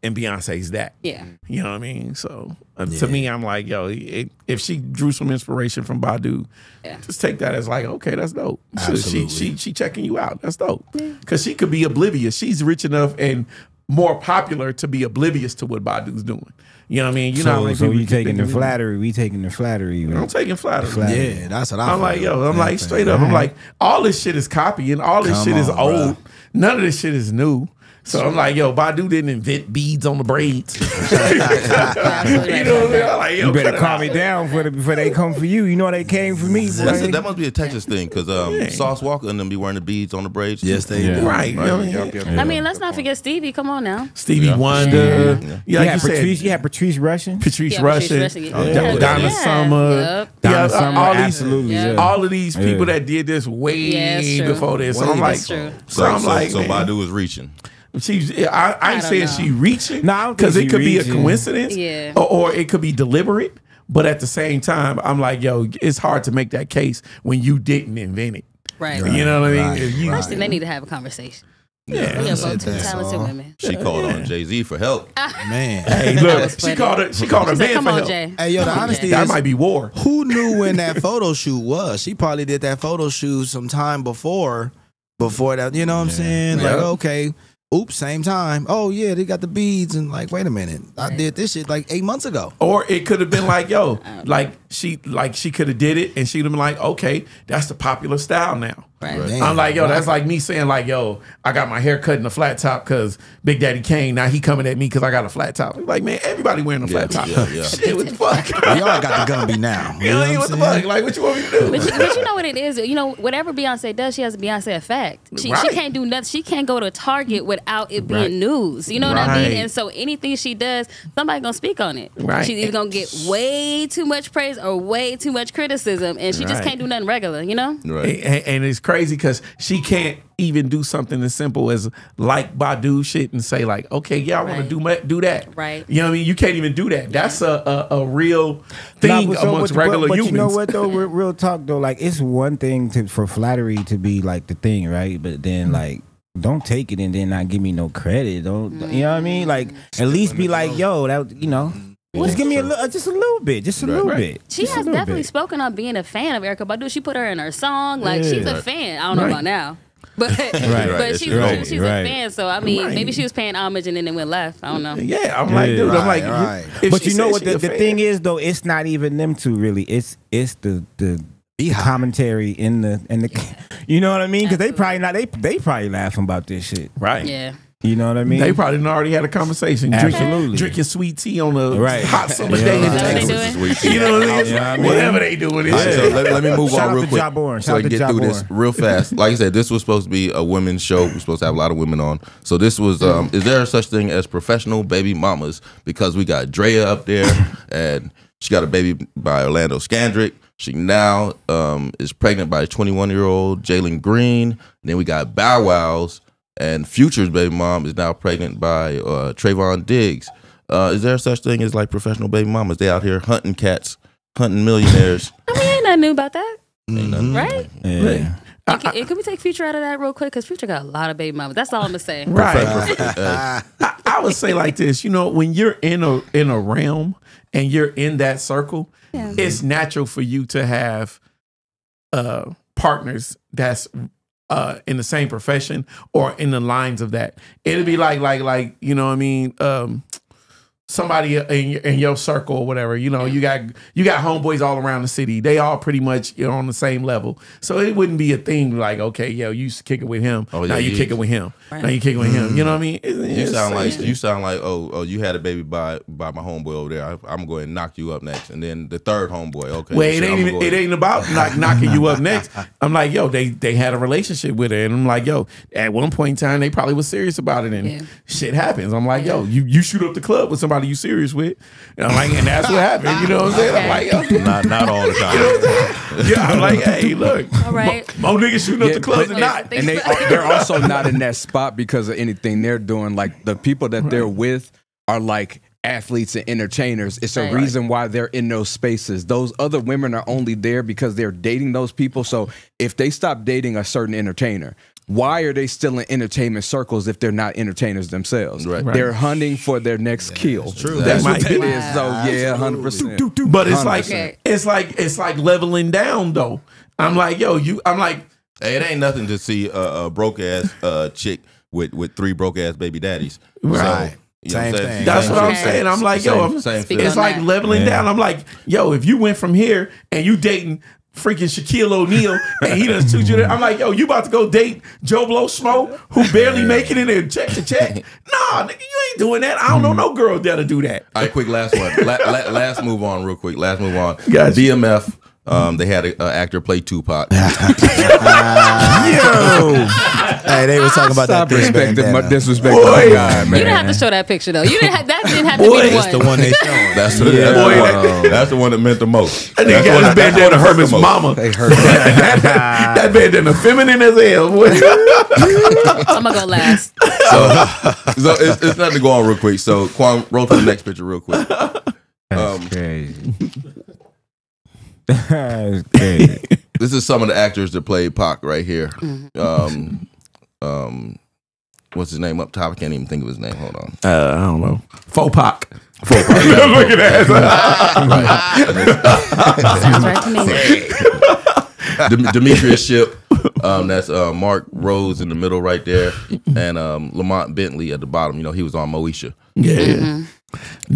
and Beyonce's that. Yeah. You know what I mean? So uh, to me, I'm like, yo, it, if she drew some inspiration from Badu, Yeah. just take that as like, okay, that's dope. She- She, she she checking you out. That's dope. Because she could be oblivious. She's rich enough and more popular to be oblivious to what Badu's doing. You know what I mean? You know, how so many so people you taking the thinking flattery, we taking the flattery. I'm taking flattery. Flattery. Yeah, that's what I I'm like, yo, I'm Yeah, like, straight up, I'm like, all this shit is copy and all this Come shit is on, old. bruh. None of this shit is new. So I'm like, yo, Badu didn't invent beads on the braids. you know what I'm saying? I'm like, yo, You better cut it calm me down for the, before they come for you. You know they came for me, boy. A, that must be a Texas thing because um, Sauce Walka and them be wearing the beads on the braids. Yes, they Yeah. do. Right. you know what I mean? Yep, yep. I mean, let's not forget Stevie. Come on now. Stevie Wonder. Yeah, you, like had you said, Patrice, you had Patrice Rushen. Patrice Yeah, Rushen, Patrice Rushen, yeah. Donna Yeah. Summer, Yep. Donna yeah, Summer, all these, absolutely. Yeah. Yeah. all of these people Yeah. that did this way Yeah, before this. So I'm like, so, So, I'm so, like, so man, Badu is reaching. She's. I, I ain't I saying know. she reaching. No, because it she could be a coincidence. Yeah. Or, or it could be deliberate. But at the same time, I'm like, yo, it's hard to make that case when you didn't invent it. Right. You know what I mean? Right, If you- First thing they need to have a conversation. yeah. We are both two talented women. She called on Jay Z for help. Man. Hey, look, she called her. She called her She man Come for on, help. Jay. Hey, yo, the honesty Jay. That is- might be war. Who knew when that photo shoot was? She probably did that photo shoot some time before, before that. You know what I'm saying? Like, okay, oops, same time. Oh yeah, they got the beads, and like, wait a minute, I did this shit like eight months ago. Or it could have been like, yo, oh. like she like she could have did it and she'd have been like, okay, that's the popular style now. Right. Man, I'm like, yo, that's like me saying like, yo, I got my hair cut in a flat top because Big Daddy Kane. Now he coming at me because I got a flat top. Like, man, everybody wearing a flat Yeah, top. yeah, yeah. Shit, what the fuck? we all got the Gumby now. You You know know, what what the fuck? Like, what you want me to do? But you, but you know what it is? You know, whatever Beyonce does, she has a Beyonce effect. She, Right. she can't do nothing. She can't go to Target without it being Right. news. You know what I mean? And so anything she does, somebody gonna speak on it. Right. She's either gonna get way too much praise or way too much criticism, and she just can't do nothing regular. You know? Right. And, and it's crazy because she can't even do something as simple as like Badu shit and say like, okay, yeah, I want to do ma- do that. Right. You know what I mean? You can't even do that. That's a a, a real thing Nah, but so- amongst but- regular but, but humans. you know what though? Real, real talk though, like it's one thing to for flattery to be like the thing, right? But Mm. then like. Don't take it and then not give me no credit. Don't you know what I mean? Like at least be like, yo, that you know, just give me a little, just a little bit, just a little bit. She Just has definitely bit. spoken on being a fan of Erykah Badu. She put her in her song. Like she's a fan. I don't know about now. But right. but It's she's, right, she's right. a fan, so I mean, Right. maybe she was paying homage and then it went left. I don't know. Yeah, I'm like, Yeah. dude, I'm like, right. if But you know what the, the thing is though, it's not even them two really. It's it's the the commentary in the in the you know what I mean? Because they probably not they they probably laughing about this shit. right? Yeah. You know what I mean? They probably already had a conversation. Drinking, Absolutely. drinking sweet tea on a Right. hot summer Yeah. day in Is that what they Texas. You know what I mean? Yeah, I mean- Whatever they doing, All right, is so let, let me move Shout on real quick Jabborn. so Shout I out can to get through this real fast. Like I said, this was supposed to be a women's show. We're supposed to have a lot of women on. So this was, um, is there such thing as professional baby mamas? Because we got Draya up there, and she got a baby by Orlando Scandrick. She now um, is pregnant by 21 year old Jalen Green. And then we got Bow Wow's and Future's baby mom is now pregnant by uh, Trevon Diggs. Uh, is there such thing as like professional baby mamas? They out here hunting cats, hunting millionaires. I mean, ain't nothing new about that, Ain't nothing. right? Yeah. And can, and can we take Future out of that real quick? Because Future got a lot of baby mamas. That's all I'm gonna say. right. I, I would say like this, you know, when you're in a in a realm and you're in that circle, Yeah. it's natural for you to have uh partners that's uh in the same profession or in the lines of that. It'd be like like like, you know what I mean, um somebody in your, in your circle or whatever you know you got you got homeboys all around the city they all pretty much you know on the same level so it wouldn't be a thing like okay yo you used to kick it with him Oh, now you you- kick it with him Right. now you kick it with him you know what I mm. mean It- You sound like it's- you sound like oh oh you had a baby by by my homeboy over there. I, I'm going to knock you up next, and then the third homeboy. Okay, Well, it shit, ain't even, it ahead. ain't about knock, knocking you up next. I'm like, yo, they they had a relationship with her, and I'm like, yo, at one point in time, they probably was serious about it, and Yeah. shit happens. I'm like, yo, you you shoot up the club with somebody you serious with, and I'm like, and that's what happened. You know what I'm saying? I'm like, yo, not not all the time. you know what I'm saying? yeah, I'm like, hey, look, All right. mo, mo niggas shooting up the clubs but- and not. and they are, they're also not in that spot because of anything they're doing. Like the people that they're with are like athletes and entertainers. It's a reason why they're in those spaces. Those other women are only there because they're dating those people. So if they stop dating a certain entertainer, why are they still in entertainment circles if they're not entertainers themselves? Right. They're hunting for their next kill. true. That's That what might that be. is. So yeah, hundred percent. But it's like 100%. it's like it's like leveling down though. I'm like, yo, you. I'm like, Hey, it ain't nothing to see a, a broke ass uh, chick with with three broke ass baby daddies. Right. you know Same I'm thing. that's Same what I'm thing. saying. I'm like, Same- yo, I'm, same it's like that. leveling down. I'm like, yo, if you went from here and you dating freaking Shaquille O'Neal and he took you there, I'm like, yo, you about to go date Joe Blow Smoke who barely making it in check to check? Nah, nigga, you ain't doing that. I don't know hmm. no girl that'll do that. All right, quick last one. La, la, last move on, real quick. Last move on. Gotcha. BMF. Um, they had an actor play Tupac. Yo. hey, they were talking about Stop that thing respecting my then. disrespecting Boy. my guy, You didn't have to show that picture though. You didn't have, that didn't have to be the one. That's the one. one they showing. That's the, Boy, that's, the that- one, that's the one that meant the most. That That's nigga got one his that- that's the bandana one hurt hurt his mama. They hurt. that, that bandana feminine as hell. Boy. I'm gonna go last. So, so it's, it's nothing to go on real quick. So, Quan, roll to the next picture real quick. That's Um, crazy. That's crazy. This is some of the actors that played Pac right here. Um, um, what's his name up top? I can't even think of his name. Hold on. Uh, I don't know. Faux Pac. Look at that. Sounds right to me. Demetrius Shipp. Um, that's uh, Marcc Rose in the middle right there, and um, Lamont Bentley at the bottom. You know, he was on Moesha. Yeah. Mm-hmm.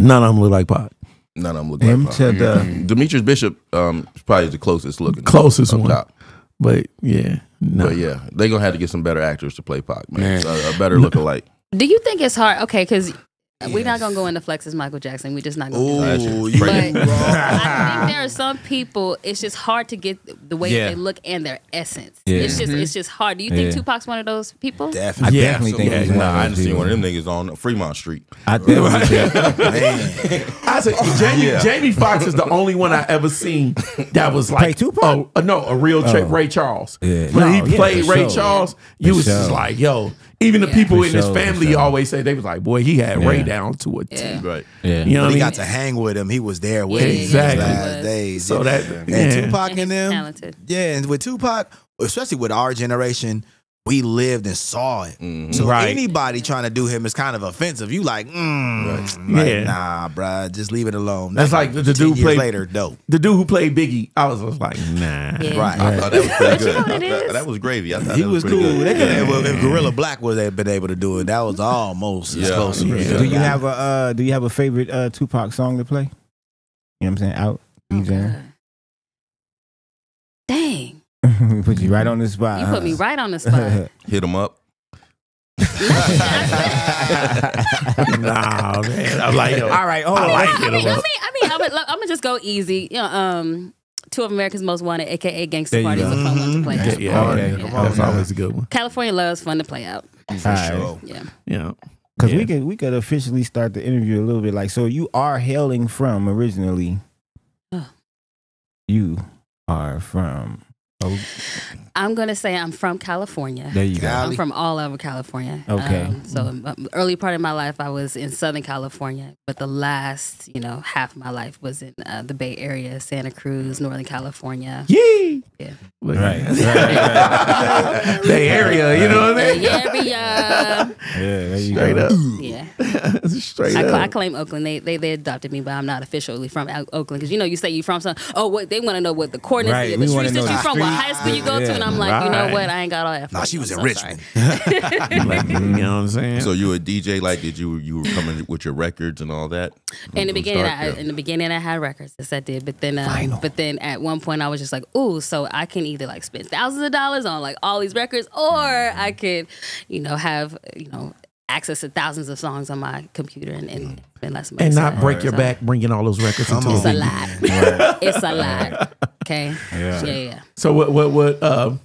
None of them look like Pac. None of them look Him like to Pac. the Demetrius Bishop um, is probably the closest looking. Closest up one. top. But yeah, no. But yeah, they're gonna have to get some better actors to play Pac, man. A, a better lookalike. Do you think it's hard? Okay, because we're not gonna go into flex as Michael Jackson. We're just not gonna. do that. Ooh, you But I think there are some people. It's just hard to get the way Yeah. they look and their essence. Yeah. It's just it's just hard. Do you think Yeah. Tupac's one of those people? I definitely. Yeah. definitely think Yeah, he's Nah, one I of didn't see one of them niggas on Fremont Street. I definitely think I said Jamie, Jamie Foxx is the only one I ever seen that was like Play Tupac? Oh, uh, no, a real Ch- Oh. Ray Charles. Yeah. When No, he played for Ray sure. Charles, you For was just like, yo. Even the Yeah. people For in his sure, for family sure. always say they was like, boy, he had Ray Yeah. down to a T. Yeah. Right. yeah. You know what I he mean? got to hang with him, he was there with Yeah, him in exactly. his last days. So that and yeah. Tupac And and he's them, talented. yeah, and with Tupac, especially with our generation, we lived and saw it. Mhm. So Right. anybody trying to do him is kind of offensive. You like, mm, like, Yeah. nah, bruh, just leave it alone. That's like the- the dude played- later, dope. the dude who played Biggie, I was just like, nah. Yeah. Right. I thought that was pretty good. know what I thought- is? that was gravy. I thought He that was pretty cool. good. They could have, Yeah. if Guerilla Black would have been able to do it, that was almost as close. as Yeah. Do you have a uh, Do you have a favorite uh, Tupac song to play? You know what I'm saying? Out. Oh, DJing. God. Put you right on the spot. you huh? put me right on the spot. Hit him up. nah, man. I'm like, yo, All right, hold I on. like I it. mean, I a mean, I mean, I'm gonna, I'm gonna just go easy. You know, um, two of America's Most Wanted, aka Gangster There you Party, is a go. fun one to play. Yeah, out. yeah, Okay. yeah. That's always a good one. California Love's fun to play out. All right. sure. Yeah. Yeah. Because Yeah. we could we could officially start the interview a little bit like so. You are hailing from originally. Oh. You are from. Oh, I'm gonna say I'm from California. there you go. Cali. I'm from all over California. Okay. Um, so um, early part of my life, I was in Southern California, but the last, you know, half of my life was in uh, the Bay Area, Santa Cruz, Northern California. Yee. Yeah. Right. right, right. the area, you know what I mean? Bay Area. Yeah, there you Straight go. up. Yeah. Straight I, cl- I claim Oakland. They, they they adopted me, but I'm not officially from Oakland because you know you say you're from some. Oh, what they want to know what the coordinates, Right, of the wanna streets that you the from, what streets. High school you go to, and I'm like, you know what, I ain't got all that. Nah, she was I'm in so. Richmond. Like, you know what I'm saying? So you a DJ? Like, did you you were coming with your records and all that? In the beginning. I, Yeah. in the beginning, I had records. Yes, I did. But then, um, but then at one point, I was just like, "Ooh, so I can either like spend thousands of dollars on like all these records, or I could, you know, have you know access to thousands of songs on my computer and, and spend less money and not break your so back bringing all those records into It's a a video. lot. it's a lot. Okay. Yeah. Yeah. Yeah. So what what what uh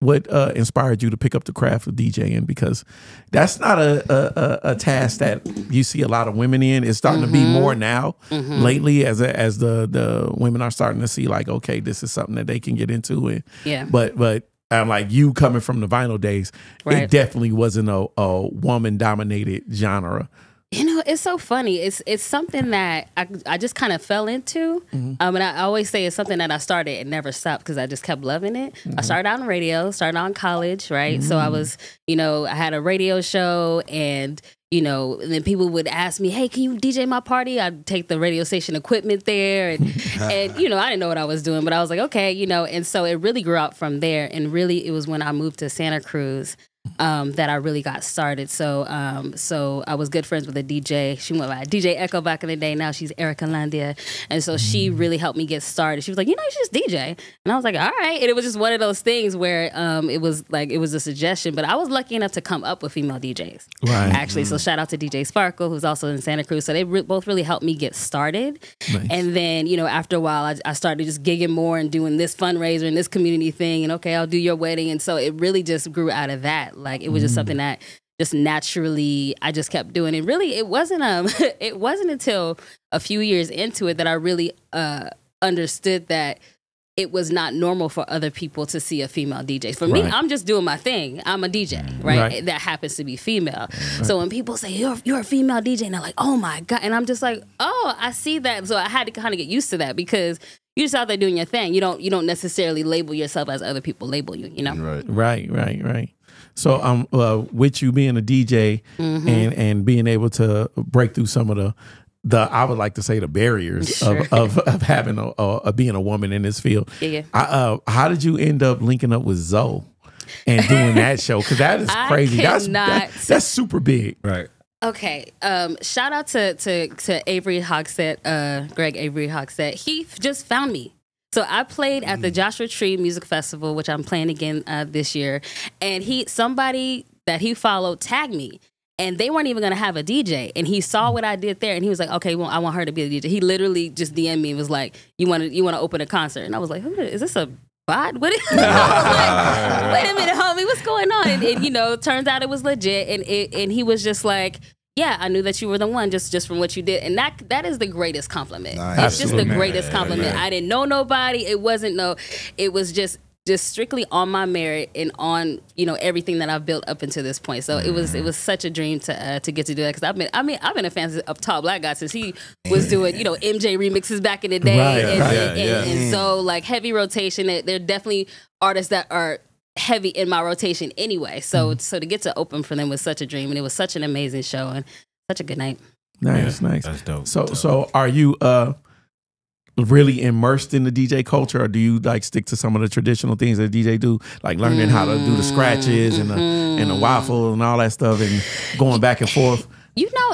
what uh inspired you to pick up the craft of DJing? Because that's not a a, a, a task that you see a lot of women in. It's starting to be more now Mhm. lately as a, as the the women are starting to see like okay this is something that they can get into and Yeah. but but I'm like you coming from the vinyl days, it definitely wasn't a, a woman dominated genre You know, it's so funny. It's it's something that I, I just kind of fell into. Mm-hmm. Um, and I always say it's something that I started and never stopped because I just kept loving it. I started out in radio, started out in college, right? So I was, you know, I had a radio show and you know, and then people would ask me, "Hey, can you DJ my party?" I'd take the radio station equipment there, and and you know, I didn't know what I was doing, but I was like, okay, you know, and so it really grew up from there. And really, it was when I moved to Santa Cruz um, that I really got started. So, um, so I was good friends with a DJ. She went by DJ Echo back in the day. Now she's Erica Landia, and so she really helped me get started. She was like, you know, you should just DJ, and I was like, all right. And it was just one of those things where um, it was like it was a suggestion, but I was lucky enough to come up with female DJs. Right. Actually, so shout out to DJ Sparkle, who's also in Santa Cruz. So they re- both really helped me get started. Nice. And then, you know, after a while, I, I started just gigging more and doing this fundraiser and this community thing. And okay, I'll do your wedding. And so it really just grew out of that. Like it was just something that just naturally I just kept doing. And really, it wasn't um, it wasn't until a few years into it that I really uh understood that it was not normal for other people to see a female DJ. For me, Right. I'm just doing my thing. I'm a DJ, right? Right. That happens to be female. So when people say you're you're a female DJ, and they're like, "Oh my god," and I'm just like, "Oh, I see that." So I had to kind of get used to that because you're just out there doing your thing. You don't you don't necessarily label yourself as other people label you. You know? Right. Right, right, right. So, um, uh, with you being a DJ Mm-hmm. and and being able to break through some of the the I would like to say the barriers Sure. of, of of having a, a, a being a woman in this field. Yeah, yeah. I, uh, how did you end up linking up with Zoe and doing that show? Because that is I crazy. That's cannot that- that's super big. Right. Okay. Um, shout out to to to Avery Hogsett, uh, Greg Avery Hogsett. He f- just found me. So I played at the Joshua Tree Music Festival, which I'm playing again uh, this year, and he somebody that he followed tagged me. And they weren't even gonna have a DJ, and he saw what I did there, and he was like, "Okay, well, I want her to be the DJ." He literally just DM'd me and was like, "You want to, you want to open a concert?" And I was like, Who "Is this a bot? What is Is, like, Wait a minute, homie, what's going on? And, and you know, turns out it was legit, and it, and he was just like, yeah, I knew that you were the one just just from what you did, and that that is the greatest compliment. Nice. It's just the greatest compliment. I didn't know nobody. It wasn't no. It was just just strictly on my merit and on you know everything that I've built up until this point. So it was it was such a dream to uh, to get to do that because I've been I mean I've been a fan of Tall Black Guy since he was doing you know MJ remixes back in the day, Right, and, right. and, Yeah, and- and so like heavy rotation. Are definitely artists that are heavy in my rotation anyway. So mm-hmm. so to get to open for them was such a dream, and it was such an amazing show and such a good night. Nice, nice. That's dope. So, so are you uh really immersed in the DJ culture, or do you like stick to some of the traditional things that DJ do, like learning how to do the mm-hmm. scratches and the and the mm-hmm. waffle and all that stuff, and going back and forth?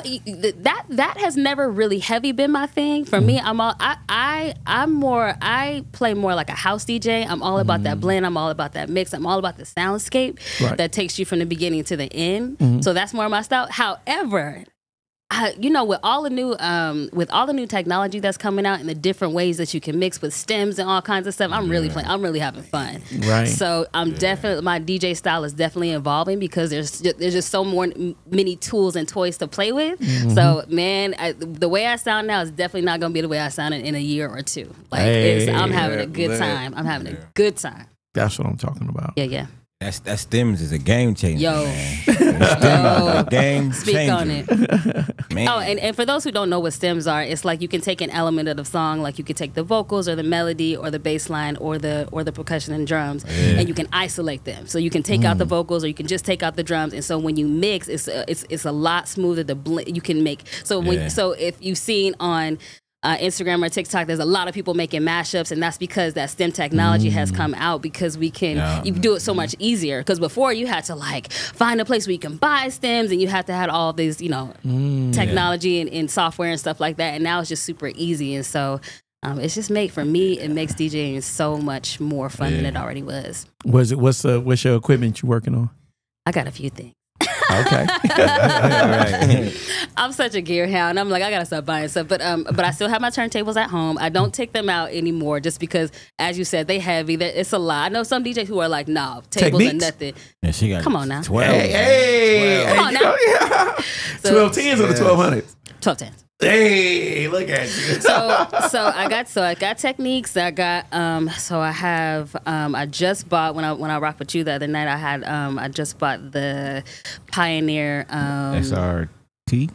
Know that that has never really heavy been my thing. For me, mm-hmm. I'm all I I I'm more I play more like a house DJ. I'm all about that mm-hmm. blend. I'm all about that mix. I'm all about the soundscape Right. that takes you from the beginning to the end. Mm-hmm. So that's more my style. However, I, you know, with all the new, um, with all the new technology that's coming out and the different ways that you can mix with stems and all kinds of stuff, I'm really playing. I'm really having fun. Right. So I'm definitely my DJ style is definitely evolving because there's ju- there's just so more many tools and toys to play with. Mm-hmm. So man, I, the way I sound now is definitely not gonna be the way I sounded in a year or two. Like it's, I'm having a good time. I'm having a good time. That's what I'm talking about. Yeah, yeah. That's that stems is a game changer. Yo. man. Stems is game Speak changer. on it. Man. Oh, and, and for those who don't know what stems are, it's like you can take an element of the song, like you could take the vocals or the melody or the bass line or the or the percussion and drums, and you can isolate them. So you can take out the mm. vocals or you can just take out the drums. And so when you mix, it's a, it's it's a lot smoother. The bl- you can make so when Yeah. so if you've seen on. Uh, Instagram or TikTok, there's a lot of people making mashups, and that's because that STEM technology has come out because we can Yeah. you do it so much easier. Because before you had to like find a place where you can buy stems, and you had to have all these you know technology and, and software and stuff like that. And now it's just super easy. And so um, it's just made for me, it makes DJing so much more fun than it already was. Was it what's the what's your equipment you're working on? I got a few things. Okay. I'm such a gear hound. I'm like, I gotta stop buying stuff. But um, but I still have my turntables at home. I don't take them out anymore just because, as you said, they heavy. That it's a lot. I know some DJs who are like, nah, tables are nothing. And she got Come on now. Twelve. hey, hey, Come on now. Twelve tens or the twelve hundreds? Twelve tens. Hey, look at you. so so I got so I got Technics. I got um so I have um I just bought when I when I rocked with you the other night. I had um I just bought the Pioneer um SRT.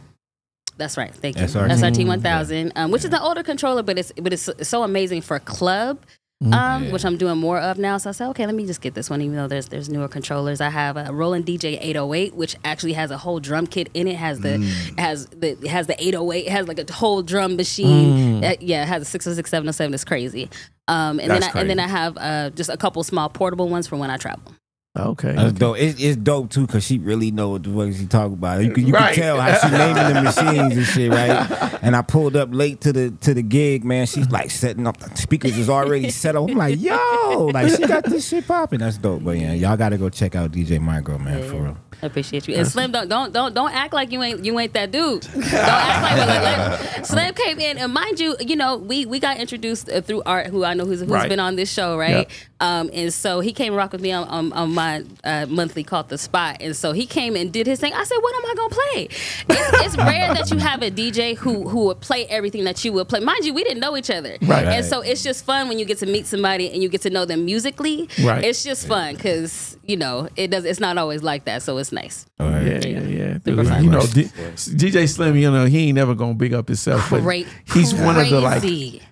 That's right. Thank you. SRT. SRT 1000, um, which is an older controller, but it's but it's so amazing for a club. Mm-hmm. Um, which I'm doing more of now. So I said, okay, let me just get this one, even though there's there's newer controllers. I have a Roland DJ 808, which actually has a whole drum kit in it. Has the Mm. has the has the 808. It has like a whole drum machine. Mm. Uh, yeah, it has a 606, 707. It's crazy. Um, and That's then I, and then. I have uh, just a couple small portable ones for when I travel. Okay. That's dope. It, it's dope too because she really know what the fuck she talk about. You, can, you Right. can tell how she naming the machines and shit, right? And I pulled up late to the to the gig, man. She's like setting up the speakers is already set up. I'm like, yo, like she got this shit popping. That's dope. But yeah, y'all got to go check out DJ Micro, man, for real. I appreciate you. And Slim, don't don't don't don't act like you ain't you ain't that dude. Don't act like, like, like Slim came in, and mind you, you know we we got introduced uh, through Art, who I know who's, who's Right. been on this show, right? Um, and so he came rock with me on on, on my uh, monthly called the Spot, and so he came and did his thing. I said, what am I gonna play? It's, it's rare that you have a DJ who who would play everything that you would play. Mind you, we didn't know each other, Right. And so it's just fun when you get to meet somebody and you get to know them musically. Right. It's just fun because you know it does. It's not always like that, so it's nice. Yeah, yeah, yeah. Super fun. You know, D- DJ Slim. You know, he ain't never gonna big up himself, but Great- he's one of the like.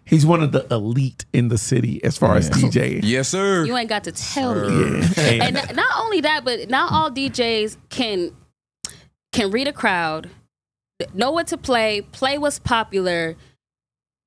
Crazy. He's one of the elite in the city as far as DJ. Yes, sir. You ain't got to tell me. Yeah. And not- not only that, but not all DJs can can read a crowd, know what to play, play what's popular,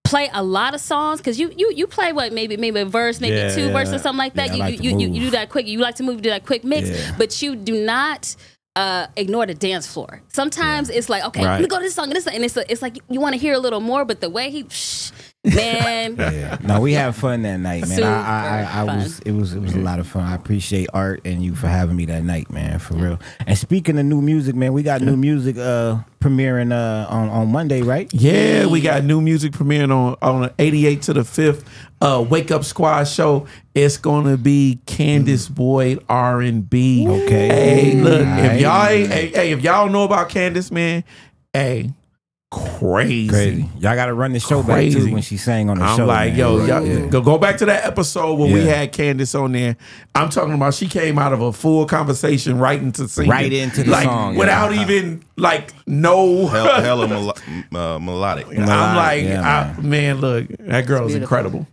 play a lot of songs because you you you play what maybe maybe a verse, maybe Yeah, two yeah. verses, something like that. Yeah, you, like you, you you do that quick. You like to move, do that quick mix, Yeah. but you do not. Uh, ignore the dance floor. Sometimes it's like, okay, let me go to this song and this, song, and it's it's like you want to hear a little more, but the way he, psh, man, Yeah. No, we had fun that night, man. I, I, I, I Super was it was it was a lot of fun. I appreciate Art and you for having me that night, man, for real. And speaking of new music, man, we got new music uh premiering uh on, on Monday, right? Yeah, we got new music premiering on on 88 to the 5th uh Wake Up Squad show. It's gonna be Candace Boyd R&B. Okay. Hey, look, if y'all ain't, hey, hey, if y'all know about Candace, man, hey, crazy. Crazy. Y'all gotta run the show back Crazy. too when she sang on the show. I'm like, man. yo, Right, y'all, yeah. go go back to that episode where we had Candace on there. I'm talking about she came out of a full conversation right into singing, Right into the like, song, yeah. without even like no. Hell, hella melo- uh, melodic. I'm like, yeah, I, man. look, that girl is incredible,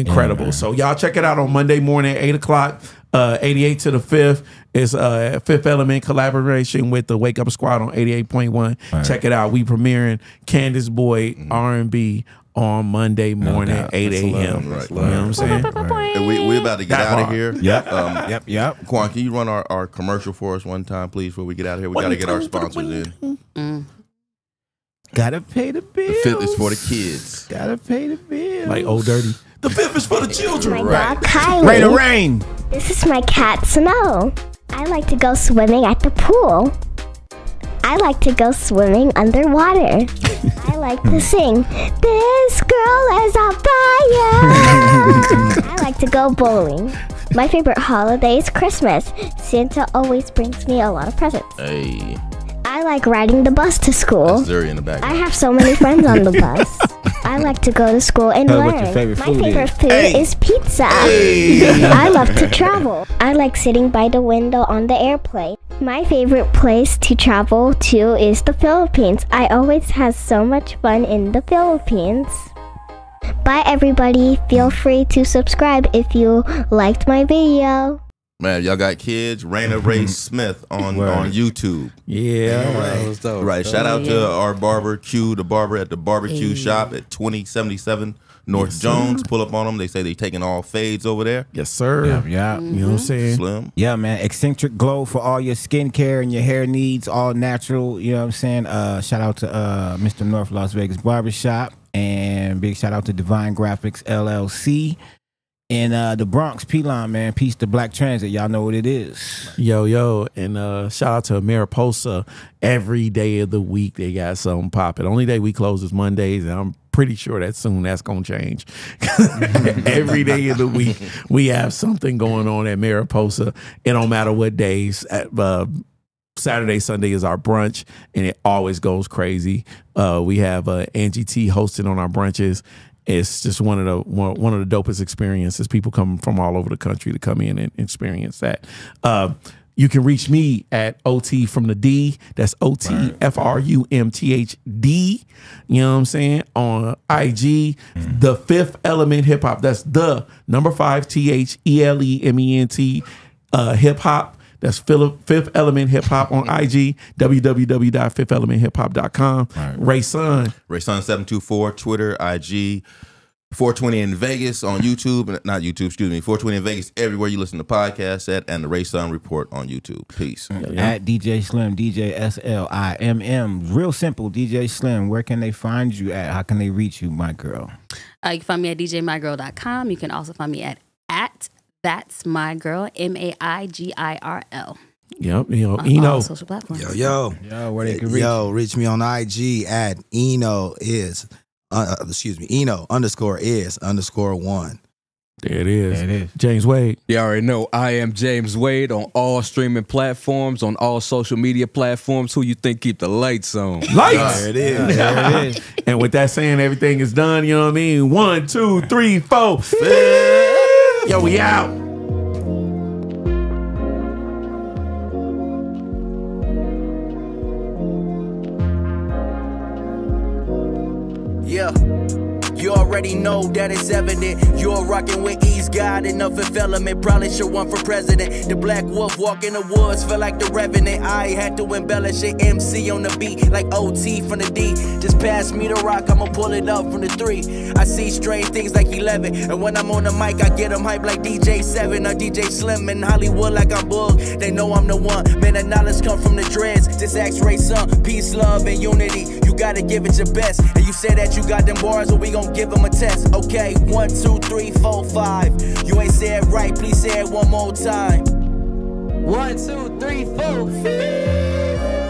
incredible. so y'all check it out on Monday morning, eight o'clock, uh, 88 to the fifth. It's uh Fifth Element collaboration with the Wake Up Squad on 88.1. Check it out. We premiering Candace Boyd R and B on Monday morning, doubt. 8 a.m. love, You know what I'm saying? And we we about to get That out of here. Yep. Um, Yep, yep. Quan, can you run our, our commercial for us one time, please, before we get out of here? We got to get our sponsors in. Gotta pay the bill. The fifth is for the kids. Gotta pay the bill. Like Ol' Dirty. The fifth is for the children. Right. Kylie. Rain or rain. This is my cat Snow. I like to go swimming at the pool. I like to go swimming underwater. I like to sing, This girl is on fire. I like to go bowling. My favorite holiday is Christmas. Santa always brings me a lot of presents. Hey, I like riding the bus to school. that's Zuri in the back. I have so many friends on the bus. I like to go to school and Tell learn. what your favorite My favorite is. food Hey. is pizza. I love to travel. I like sitting by the window on the airplane. My favorite place to travel to is the Philippines. I always have so much fun in the Philippines. Bye everybody. Feel free to subscribe if you liked my video. Man, y'all got kids. Raina Ray Smith on Word. on YouTube. Yeah. Right. Shout out to our barber Q, the barber at the barbecue Hey. shop at 2077 North Jones. Pull up on them. They say they taking all fades over there. Yes, sir. Yeah, yeah. You know what I'm saying? Slim. Yeah, man. Eccentric Glow for all your skincare and your hair needs, all natural. You know what I'm saying? Uh, shout out to uh, Mr. North Las Vegas Barbershop. And big shout out to Divine Graphics LLC. And uh, the Bronx, Pelon, man. Peace to Black Transit. Y'all know what it is. Yo, yo, and uh, shout out to Mariposa. Every day of the week, they got something popping. Only day we close is Mondays, and I'm pretty sure that soon that's gonna change. Every day of the week, we have something going on at Mariposa. It don't matter what days. Uh, Saturday, Sunday is our brunch, and it always goes crazy. Uh, we have uh, Angie T hosting on our brunches. It's just one of the one, of the dopest experiences. People come from all over the country to come in and experience that. Uh, You can reach me at OT from the D. That's O T F R U M T H D. You know what I'm saying? On IG, the fifth element hip hop. That's the number five T H E L E M E N T uh, hip hop. That's Fifth Element Hip Hop on IG, www.fifthelementhip-hop.com. Ray Sun. Ray Sun seven two four Twitter IG. 420 in Vegas on YouTube, not YouTube, excuse me. 420 in Vegas, everywhere you listen to podcasts at, and the Ray Sun Report on YouTube. Peace. At DJ Slim, DJ S L I M M. Real simple, DJ Slim. Where can they find you at? How can they reach you, my girl? Uh, you can find me at djmygirl.com. You can also find me at at that's my girl M A I G I R L. Yep, you know, on Eno. all social platforms. Yo, yo, yo, where they can reach Yo, reach me on IG at Eno is, uh, uh, excuse me, Eno underscore is underscore one. There it is. There it is. James Wade. You already know I am James Wade on all streaming platforms, on all social media platforms. Who you think keep the lights on? Lights. There it is. There it is. And with that saying, everything is done. You know what I mean? One, two, three, four. Yo, we out. Already know that it's evident. You're rocking with East God Fifth Element. Probably should run for president. The Black Wolf walk in the woods, feel like the Revenant. I had to embellish it. MC on the beat, like OT from the D. Just pass me the rock, I'ma pull it up from the three. I see strange things like 11. And when I'm on the mic, I get them hype like DJ 7 or DJ Slim in Hollywood, like I'm Boog. They know I'm the one. Man, the knowledge come from the dreads. Just X ray son. Peace, love, and unity. You gotta give it your best. And you say that you got them bars, or we gon' give them test. Okay, one, two, three, four, five. You ain't say it right, please say it one more time. One, two, three, four.